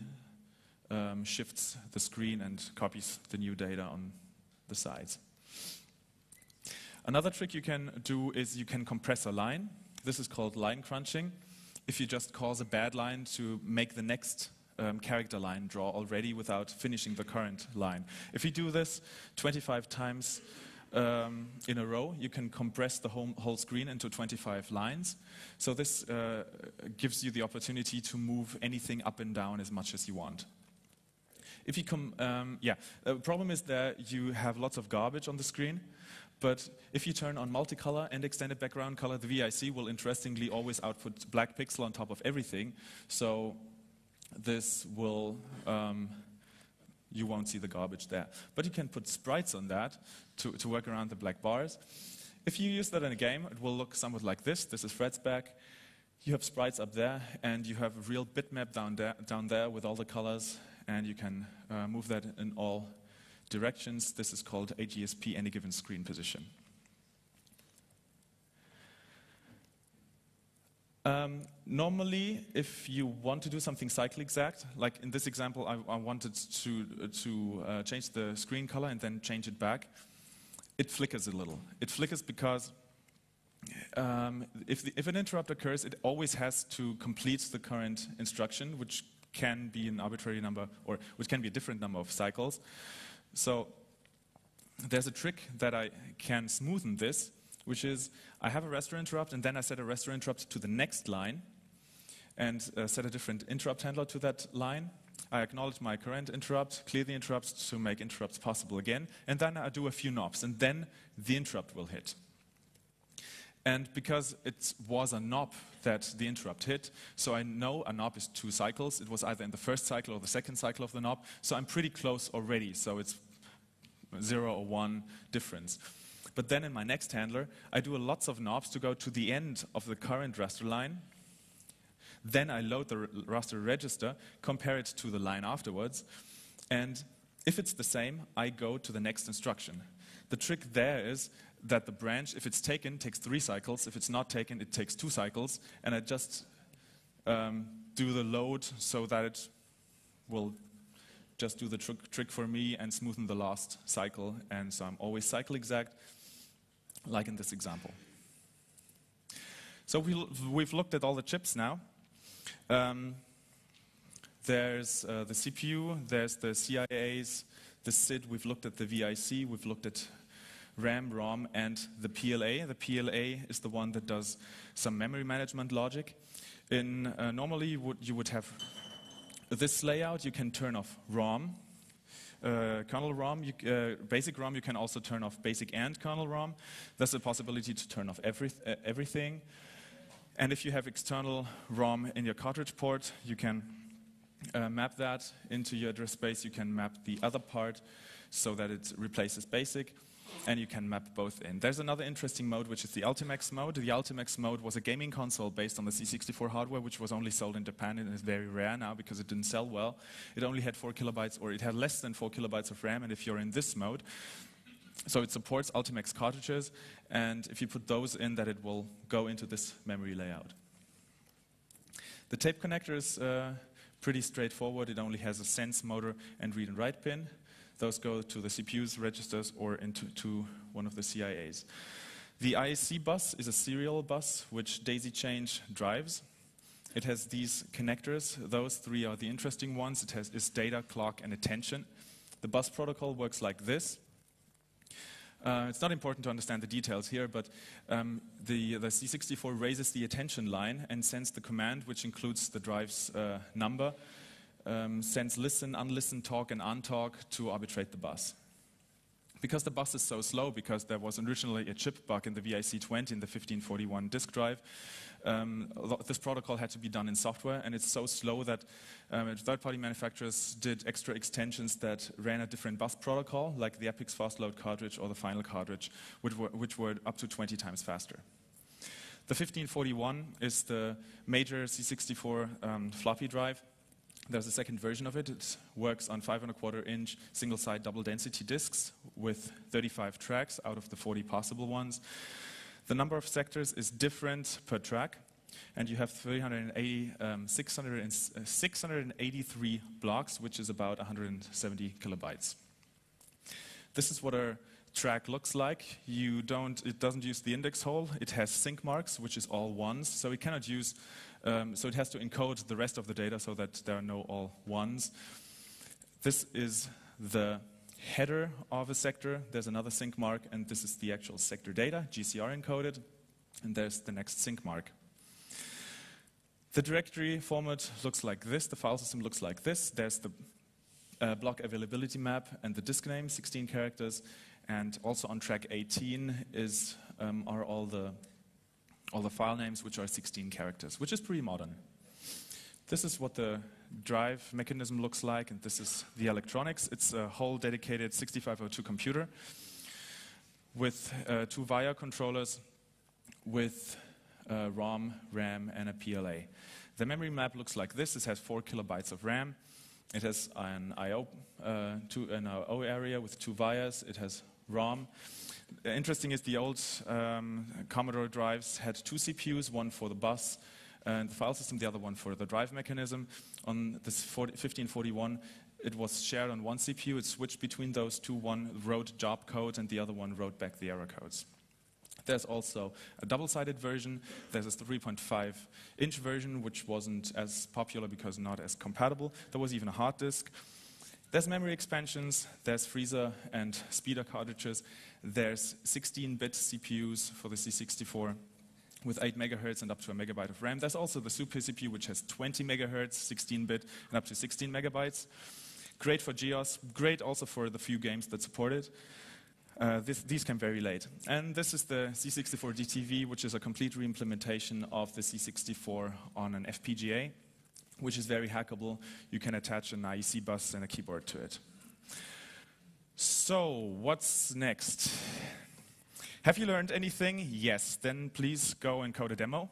um, shifts the screen and copies the new data on the sides. Another trick you can do is you can compress a line. This is called line crunching. If you just cause a bad line to make the next um, character line draw already without finishing the current line. If you do this 25 times um, in a row, you can compress the whole, whole, screen into 25 lines. So this uh, gives you the opportunity to move anything up and down as much as you want. If you come, um, yeah, the problem is that you have lots of garbage on the screen. But if you turn on multicolor and extended background color, the VIC will interestingly always output black pixel on top of everything. So this will, um, you won't see the garbage there. But you can put sprites on that to, to work around the black bars. If you use that in a game, it will look somewhat like this. This is Fred's back. You have sprites up there, and you have a real bitmap down there, down there with all the colors, and you can uh, move that in all directions. This is called AGSP, any given screen position. Um, normally, if you want to do something cycle exact, like in this example, I, I wanted to, to uh, change the screen color and then change it back, it flickers a little. It flickers because um, if, the, if an interrupt occurs, it always has to complete the current instruction, which can be an arbitrary number or which can be a different number of cycles. So there's a trick that I can smoothen this, which is I have a raster interrupt and then I set a raster interrupt to the next line and uh, set a different interrupt handler to that line. I acknowledge my current interrupt, clear the interrupts to make interrupts possible again, and then I do a few NOPs, and then the interrupt will hit. And because it was a NOP that the interrupt hit, so I know a NOP is two cycles. It was either in the first cycle or the second cycle of the NOP, so I'm pretty close already, so it's zero or one difference. But then in my next handler, I do a lots of NOPs to go to the end of the current raster line. Then I load the raster register, compare it to the line afterwards, and if it's the same, I go to the next instruction. The trick there is that the branch, if it's taken, takes three cycles. If it's not taken, it takes two cycles. And I just um, do the load so that it will just do the tr trick for me and smoothen the last cycle. And so I'm always cycle exact, like in this example. So we, we've looked at all the chips now. Um, there's uh, the CPU, there's the CIAs, the SID, we've looked at the VIC, we've looked at RAM, ROM, and the PLA. The PLA is the one that does some memory management logic. In uh, normally would, you would have this layout. You can turn off ROM, uh, kernel ROM, you, uh, basic ROM. You can also turn off basic and kernel ROM. There's a possibility to turn off every, uh, everything. And if you have external ROM in your cartridge port, you can uh, map that into your address space. You can map the other part so that it replaces basic and you can map both in. There's another interesting mode, which is the Ultimax mode. The Ultimax mode was a gaming console based on the C64 hardware, which was only sold in Japan and is very rare now because it didn't sell well. It only had 4 kilobytes, or it had less than 4 kilobytes of RAM, and if you're in this mode, so it supports Ultimax cartridges, and if you put those in, that it will go into this memory layout. The tape connector is uh, pretty straightforward. It only has a sense motor and read and write pin. Those go to the CPU's registers or into to one of the CIAs. The IEC bus is a serial bus which daisy chain drives. It has these connectors. Those three are the interesting ones. It has is data, clock, and attention. The bus protocol works like this. Uh, it's not important to understand the details here, but um, the, the, C64 raises the attention line and sends the command, which includes the drive's uh, number, um, sends listen, unlisten, talk, and untalk to arbitrate the bus. Because the bus is so slow, because there was originally a chip bug in the VIC-20 in the 1541 disk drive, um, this protocol had to be done in software, and it's so slow that um, third-party manufacturers did extra extensions that ran a different bus protocol, like the Epyx fast load cartridge or the final cartridge, which were, which were up to 20 times faster. The 1541 is the major C64 um, floppy drive. There's a second version of it. It works on five and a quarter inch single side double density disks with 35 tracks out of the 40 possible ones. The number of sectors is different per track, and you have 380, um, 600 uh, 683 blocks, which is about 170 kilobytes. This is what a track looks like. You don't, it doesn't use the index hole. It has sync marks, which is all ones, so it cannot use um, so it has to encode the rest of the data so that there are no all ones. This is the header of a sector. There's another sync mark, and this is the actual sector data, GCR encoded. And there's the next sync mark. The directory format looks like this. The file system looks like this. There's the uh, block availability map and the disk name, 16 characters. And also on track 18 is, um, are all the all the file names, which are 16 characters, which is pretty modern. This is what the drive mechanism looks like, and this is the electronics. It's a whole dedicated 6502 computer with uh, two VIA controllers, with uh, ROM, RAM, and a PLA. The memory map looks like this. It has four kilobytes of RAM. It has an I/O, uh, an I/O area with two VIAs. It has ROM. Interesting is the old um, Commodore drives had two CPUs, one for the bus and the file system, the other one for the drive mechanism. On this 40, 1541, it was shared on one CPU. It switched between those two. One wrote job code, and the other one wrote back the error codes. There's also a double-sided version. There's a 3.5 inch version, which wasn't as popular because not as compatible. There was even a hard disk. There's memory expansions, there's freezer and speeder cartridges, there's 16-bit CPUs for the C64 with 8 megahertz and up to a megabyte of RAM. There's also the Super CPU, which has 20 megahertz, 16-bit, and up to 16 megabytes. Great for GEOS, great also for the few games that support it. Uh, this, these came very late. And this is the C64 DTV, which is a complete reimplementation of the C64 on an FPGA, which is very hackable. You can attach an IEC bus and a keyboard to it. So, what's next? Have you learned anything? Yes. Then please go and code a demo.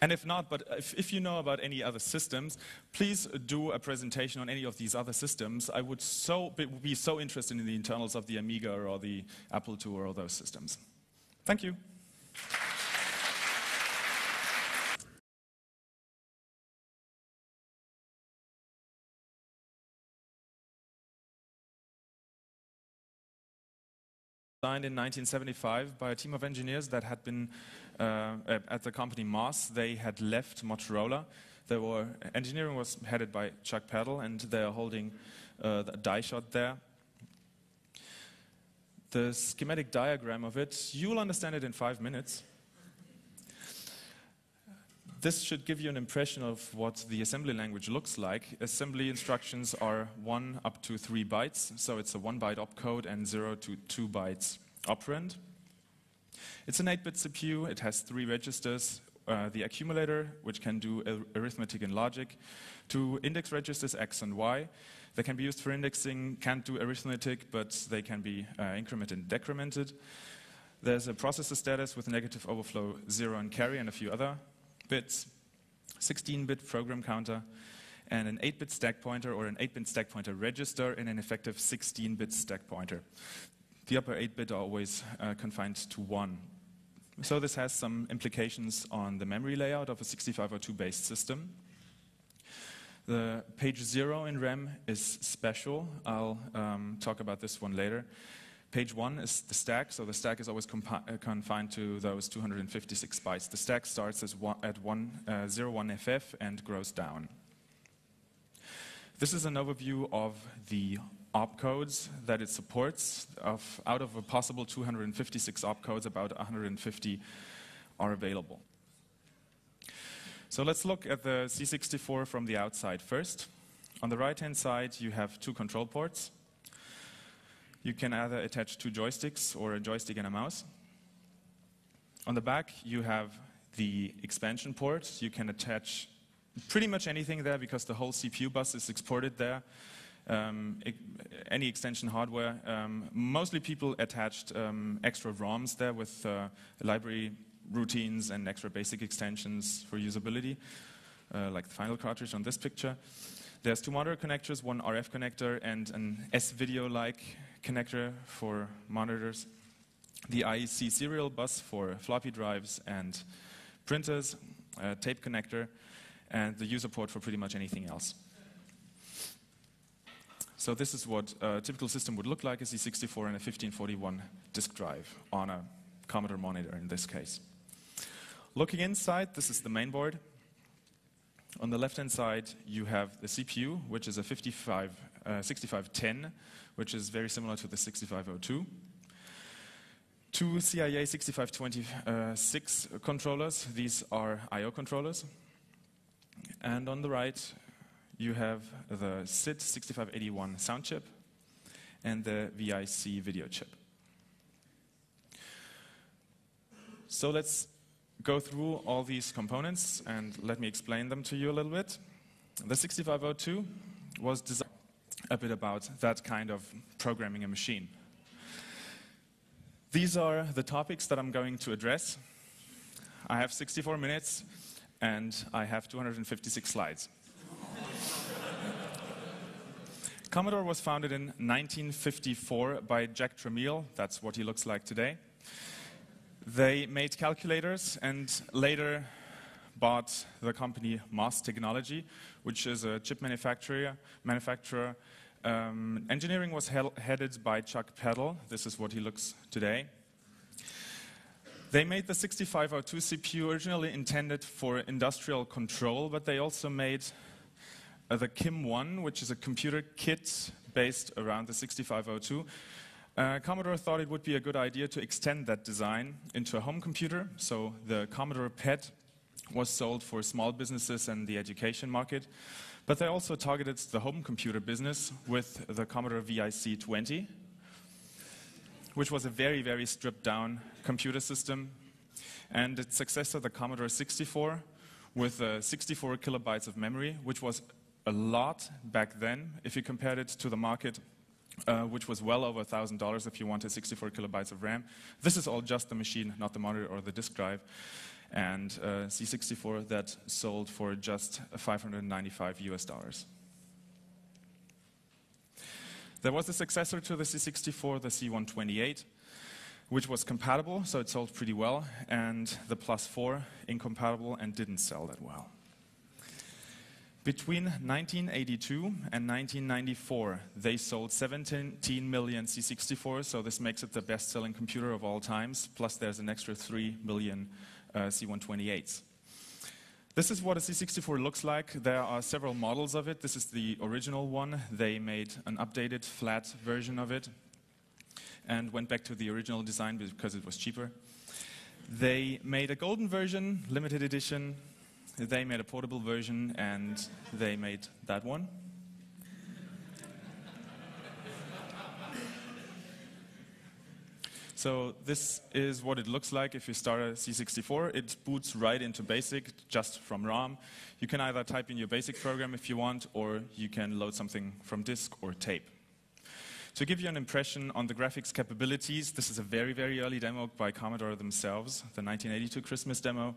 And if not, but if, if, you know about any other systems, please do a presentation on any of these other systems. I would so be, be so interested in the internals of the Amiga or the Apple II or all those systems. Thank you. Designed in 1975 by a team of engineers that had been uh, at the company MOS. They had left Motorola. They were, engineering was headed by Chuck Peddle, and they're holding uh, the die shot there. The schematic diagram of it, you'll understand it in five minutes. This should give you an impression of what the assembly language looks like. Assembly instructions are 1 up to 3 bytes, so it's a 1 byte opcode and 0 to 2 bytes operand. It's an 8-bit CPU, it has three registers, uh, the accumulator, which can do arithmetic and logic, two index registers, X and Y. They can be used for indexing, can't do arithmetic, but they can be uh, incremented and decremented. There's a processor status with negative overflow, zero and carry, and a few other bits, 16-bit program counter, and an 8-bit stack pointer or an 8-bit stack pointer register and an effective 16-bit stack pointer. The upper 8-bit are always uh, confined to 1. So this has some implications on the memory layout of a 6502-based system. The page 0 in RAM is special. I'll um, talk about this one later. Page one is the stack, so the stack is always uh, confined to those 256 bytes. The stack starts one, at one, uh, 01 FF and grows down. This is an overview of the opcodes that it supports. Of, out of a possible 256 opcodes, about 150 are available. So let's look at the C64 from the outside first. On the right-hand side, you have two control ports you can either attach two joysticks or a joystick and a mouse. On the back, you have the expansion port. You can attach pretty much anything there because the whole CPU bus is exported there. Um, any extension hardware. Um, mostly people attached um, extra ROMs there with uh, library routines and extra basic extensions for usability, uh, like the final cartridge on this picture. There's two monitor connectors, one RF connector and an S-video-like connector for monitors, the IEC serial bus for floppy drives and printers, a tape connector, and the user port for pretty much anything else. So this is what a typical system would look like, a C64 and a 1541 disk drive on a Commodore monitor in this case. Looking inside, this is the main board. On the left-hand side, you have the CPU, which is a 55, uh, 6510 which is very similar to the 6502. Two CIA 6526 controllers. These are I.O. controllers. And on the right, you have the SID 6581 sound chip and the VIC video chip. So let's go through all these components and let me explain them to you a little bit. The 6502 was designed a bit about that kind of programming a machine. These are the topics that I'm going to address. I have 64 minutes and I have 256 slides. Commodore was founded in 1954 by Jack Tramiel. That's what he looks like today. They made calculators and later bought the company MOS Technology, which is a chip manufacturer. manufacturer. Um, engineering was he headed by Chuck Peddle. This is what he looks today. They made the 6502 CPU originally intended for industrial control, but they also made uh, the KIM-1, which is a computer kit based around the 6502. Uh, Commodore thought it would be a good idea to extend that design into a home computer, so the Commodore PET was sold for small businesses and the education market. But they also targeted the home computer business with the Commodore VIC 20, which was a very, very stripped down computer system. And its successor, the Commodore 64, with uh, 64 kilobytes of memory, which was a lot back then if you compared it to the market. Uh, which was well over $1,000 if you wanted 64 kilobytes of RAM. This is all just the machine, not the monitor or the disk drive. And uh, C64 that sold for just 595 US dollars. There was a successor to the C64, the C128, which was compatible, so it sold pretty well, and the Plus 4, incompatible and didn't sell that well. Between 1982 and 1994, they sold 17 million C64, so this makes it the best selling computer of all times, plus there's an extra 3 million uh, C128s. This is what a C64 looks like. There are several models of it. This is the original one. They made an updated flat version of it and went back to the original design because it was cheaper. They made a golden version, limited edition. They made a portable version and they made that one. So this is what it looks like if you start a C64. It boots right into BASIC just from ROM. You can either type in your BASIC program if you want, or you can load something from disk or tape. To give you an impression on the graphics capabilities, this is a very, very early demo by Commodore themselves, the 1982 Christmas demo.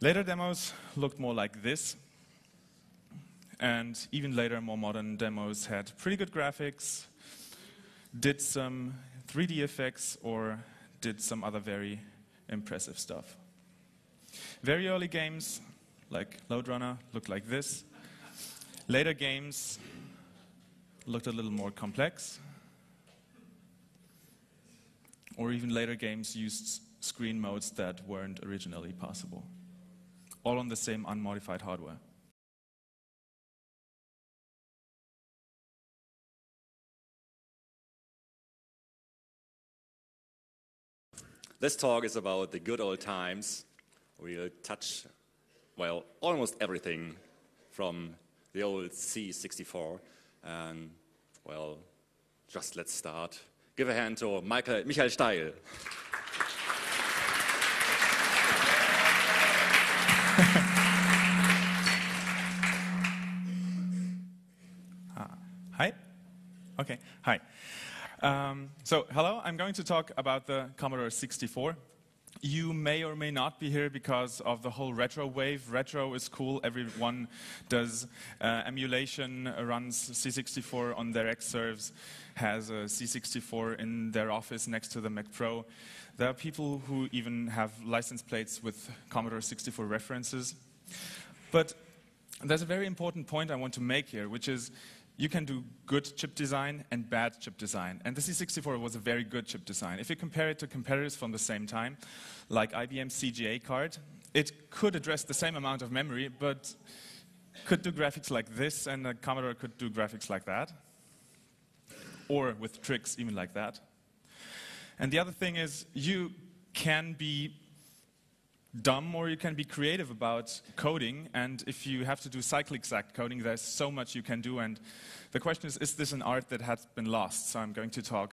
Later demos looked more like this. And even later, more modern demos had pretty good graphics, did some 3D effects or did some other very impressive stuff. Very early games, like Lode Runner, looked like this. Later games looked a little more complex. Or even later games used screen modes that weren't originally possible. All on the same unmodified hardware. This talk is about the good old times. We'll touch, well, almost everything from the old C64. And, well, just let's start. Give a hand to Michael, Michael Steil. Okay, hi. Um, so, hello, I'm going to talk about the Commodore 64. You may or may not be here because of the whole retro wave. Retro is cool. Everyone does uh, emulation, runs C64 on their Xserves, has a C64 in their office next to the Mac Pro. There are people who even have license plates with Commodore 64 references. But there's a very important point I want to make here, which is you can do good chip design and bad chip design. And the C64 was a very good chip design. If you compare it to competitors from the same time, like IBM's CGA card, it could address the same amount of memory, but could do graphics like this, and the Commodore could do graphics like that. Or with tricks, even like that. And the other thing is, you can be dumb or you can be creative about coding. And if you have to do cycle exact coding, there's so much you can do. And the question is, is this an art that has been lost? So I'm going to talk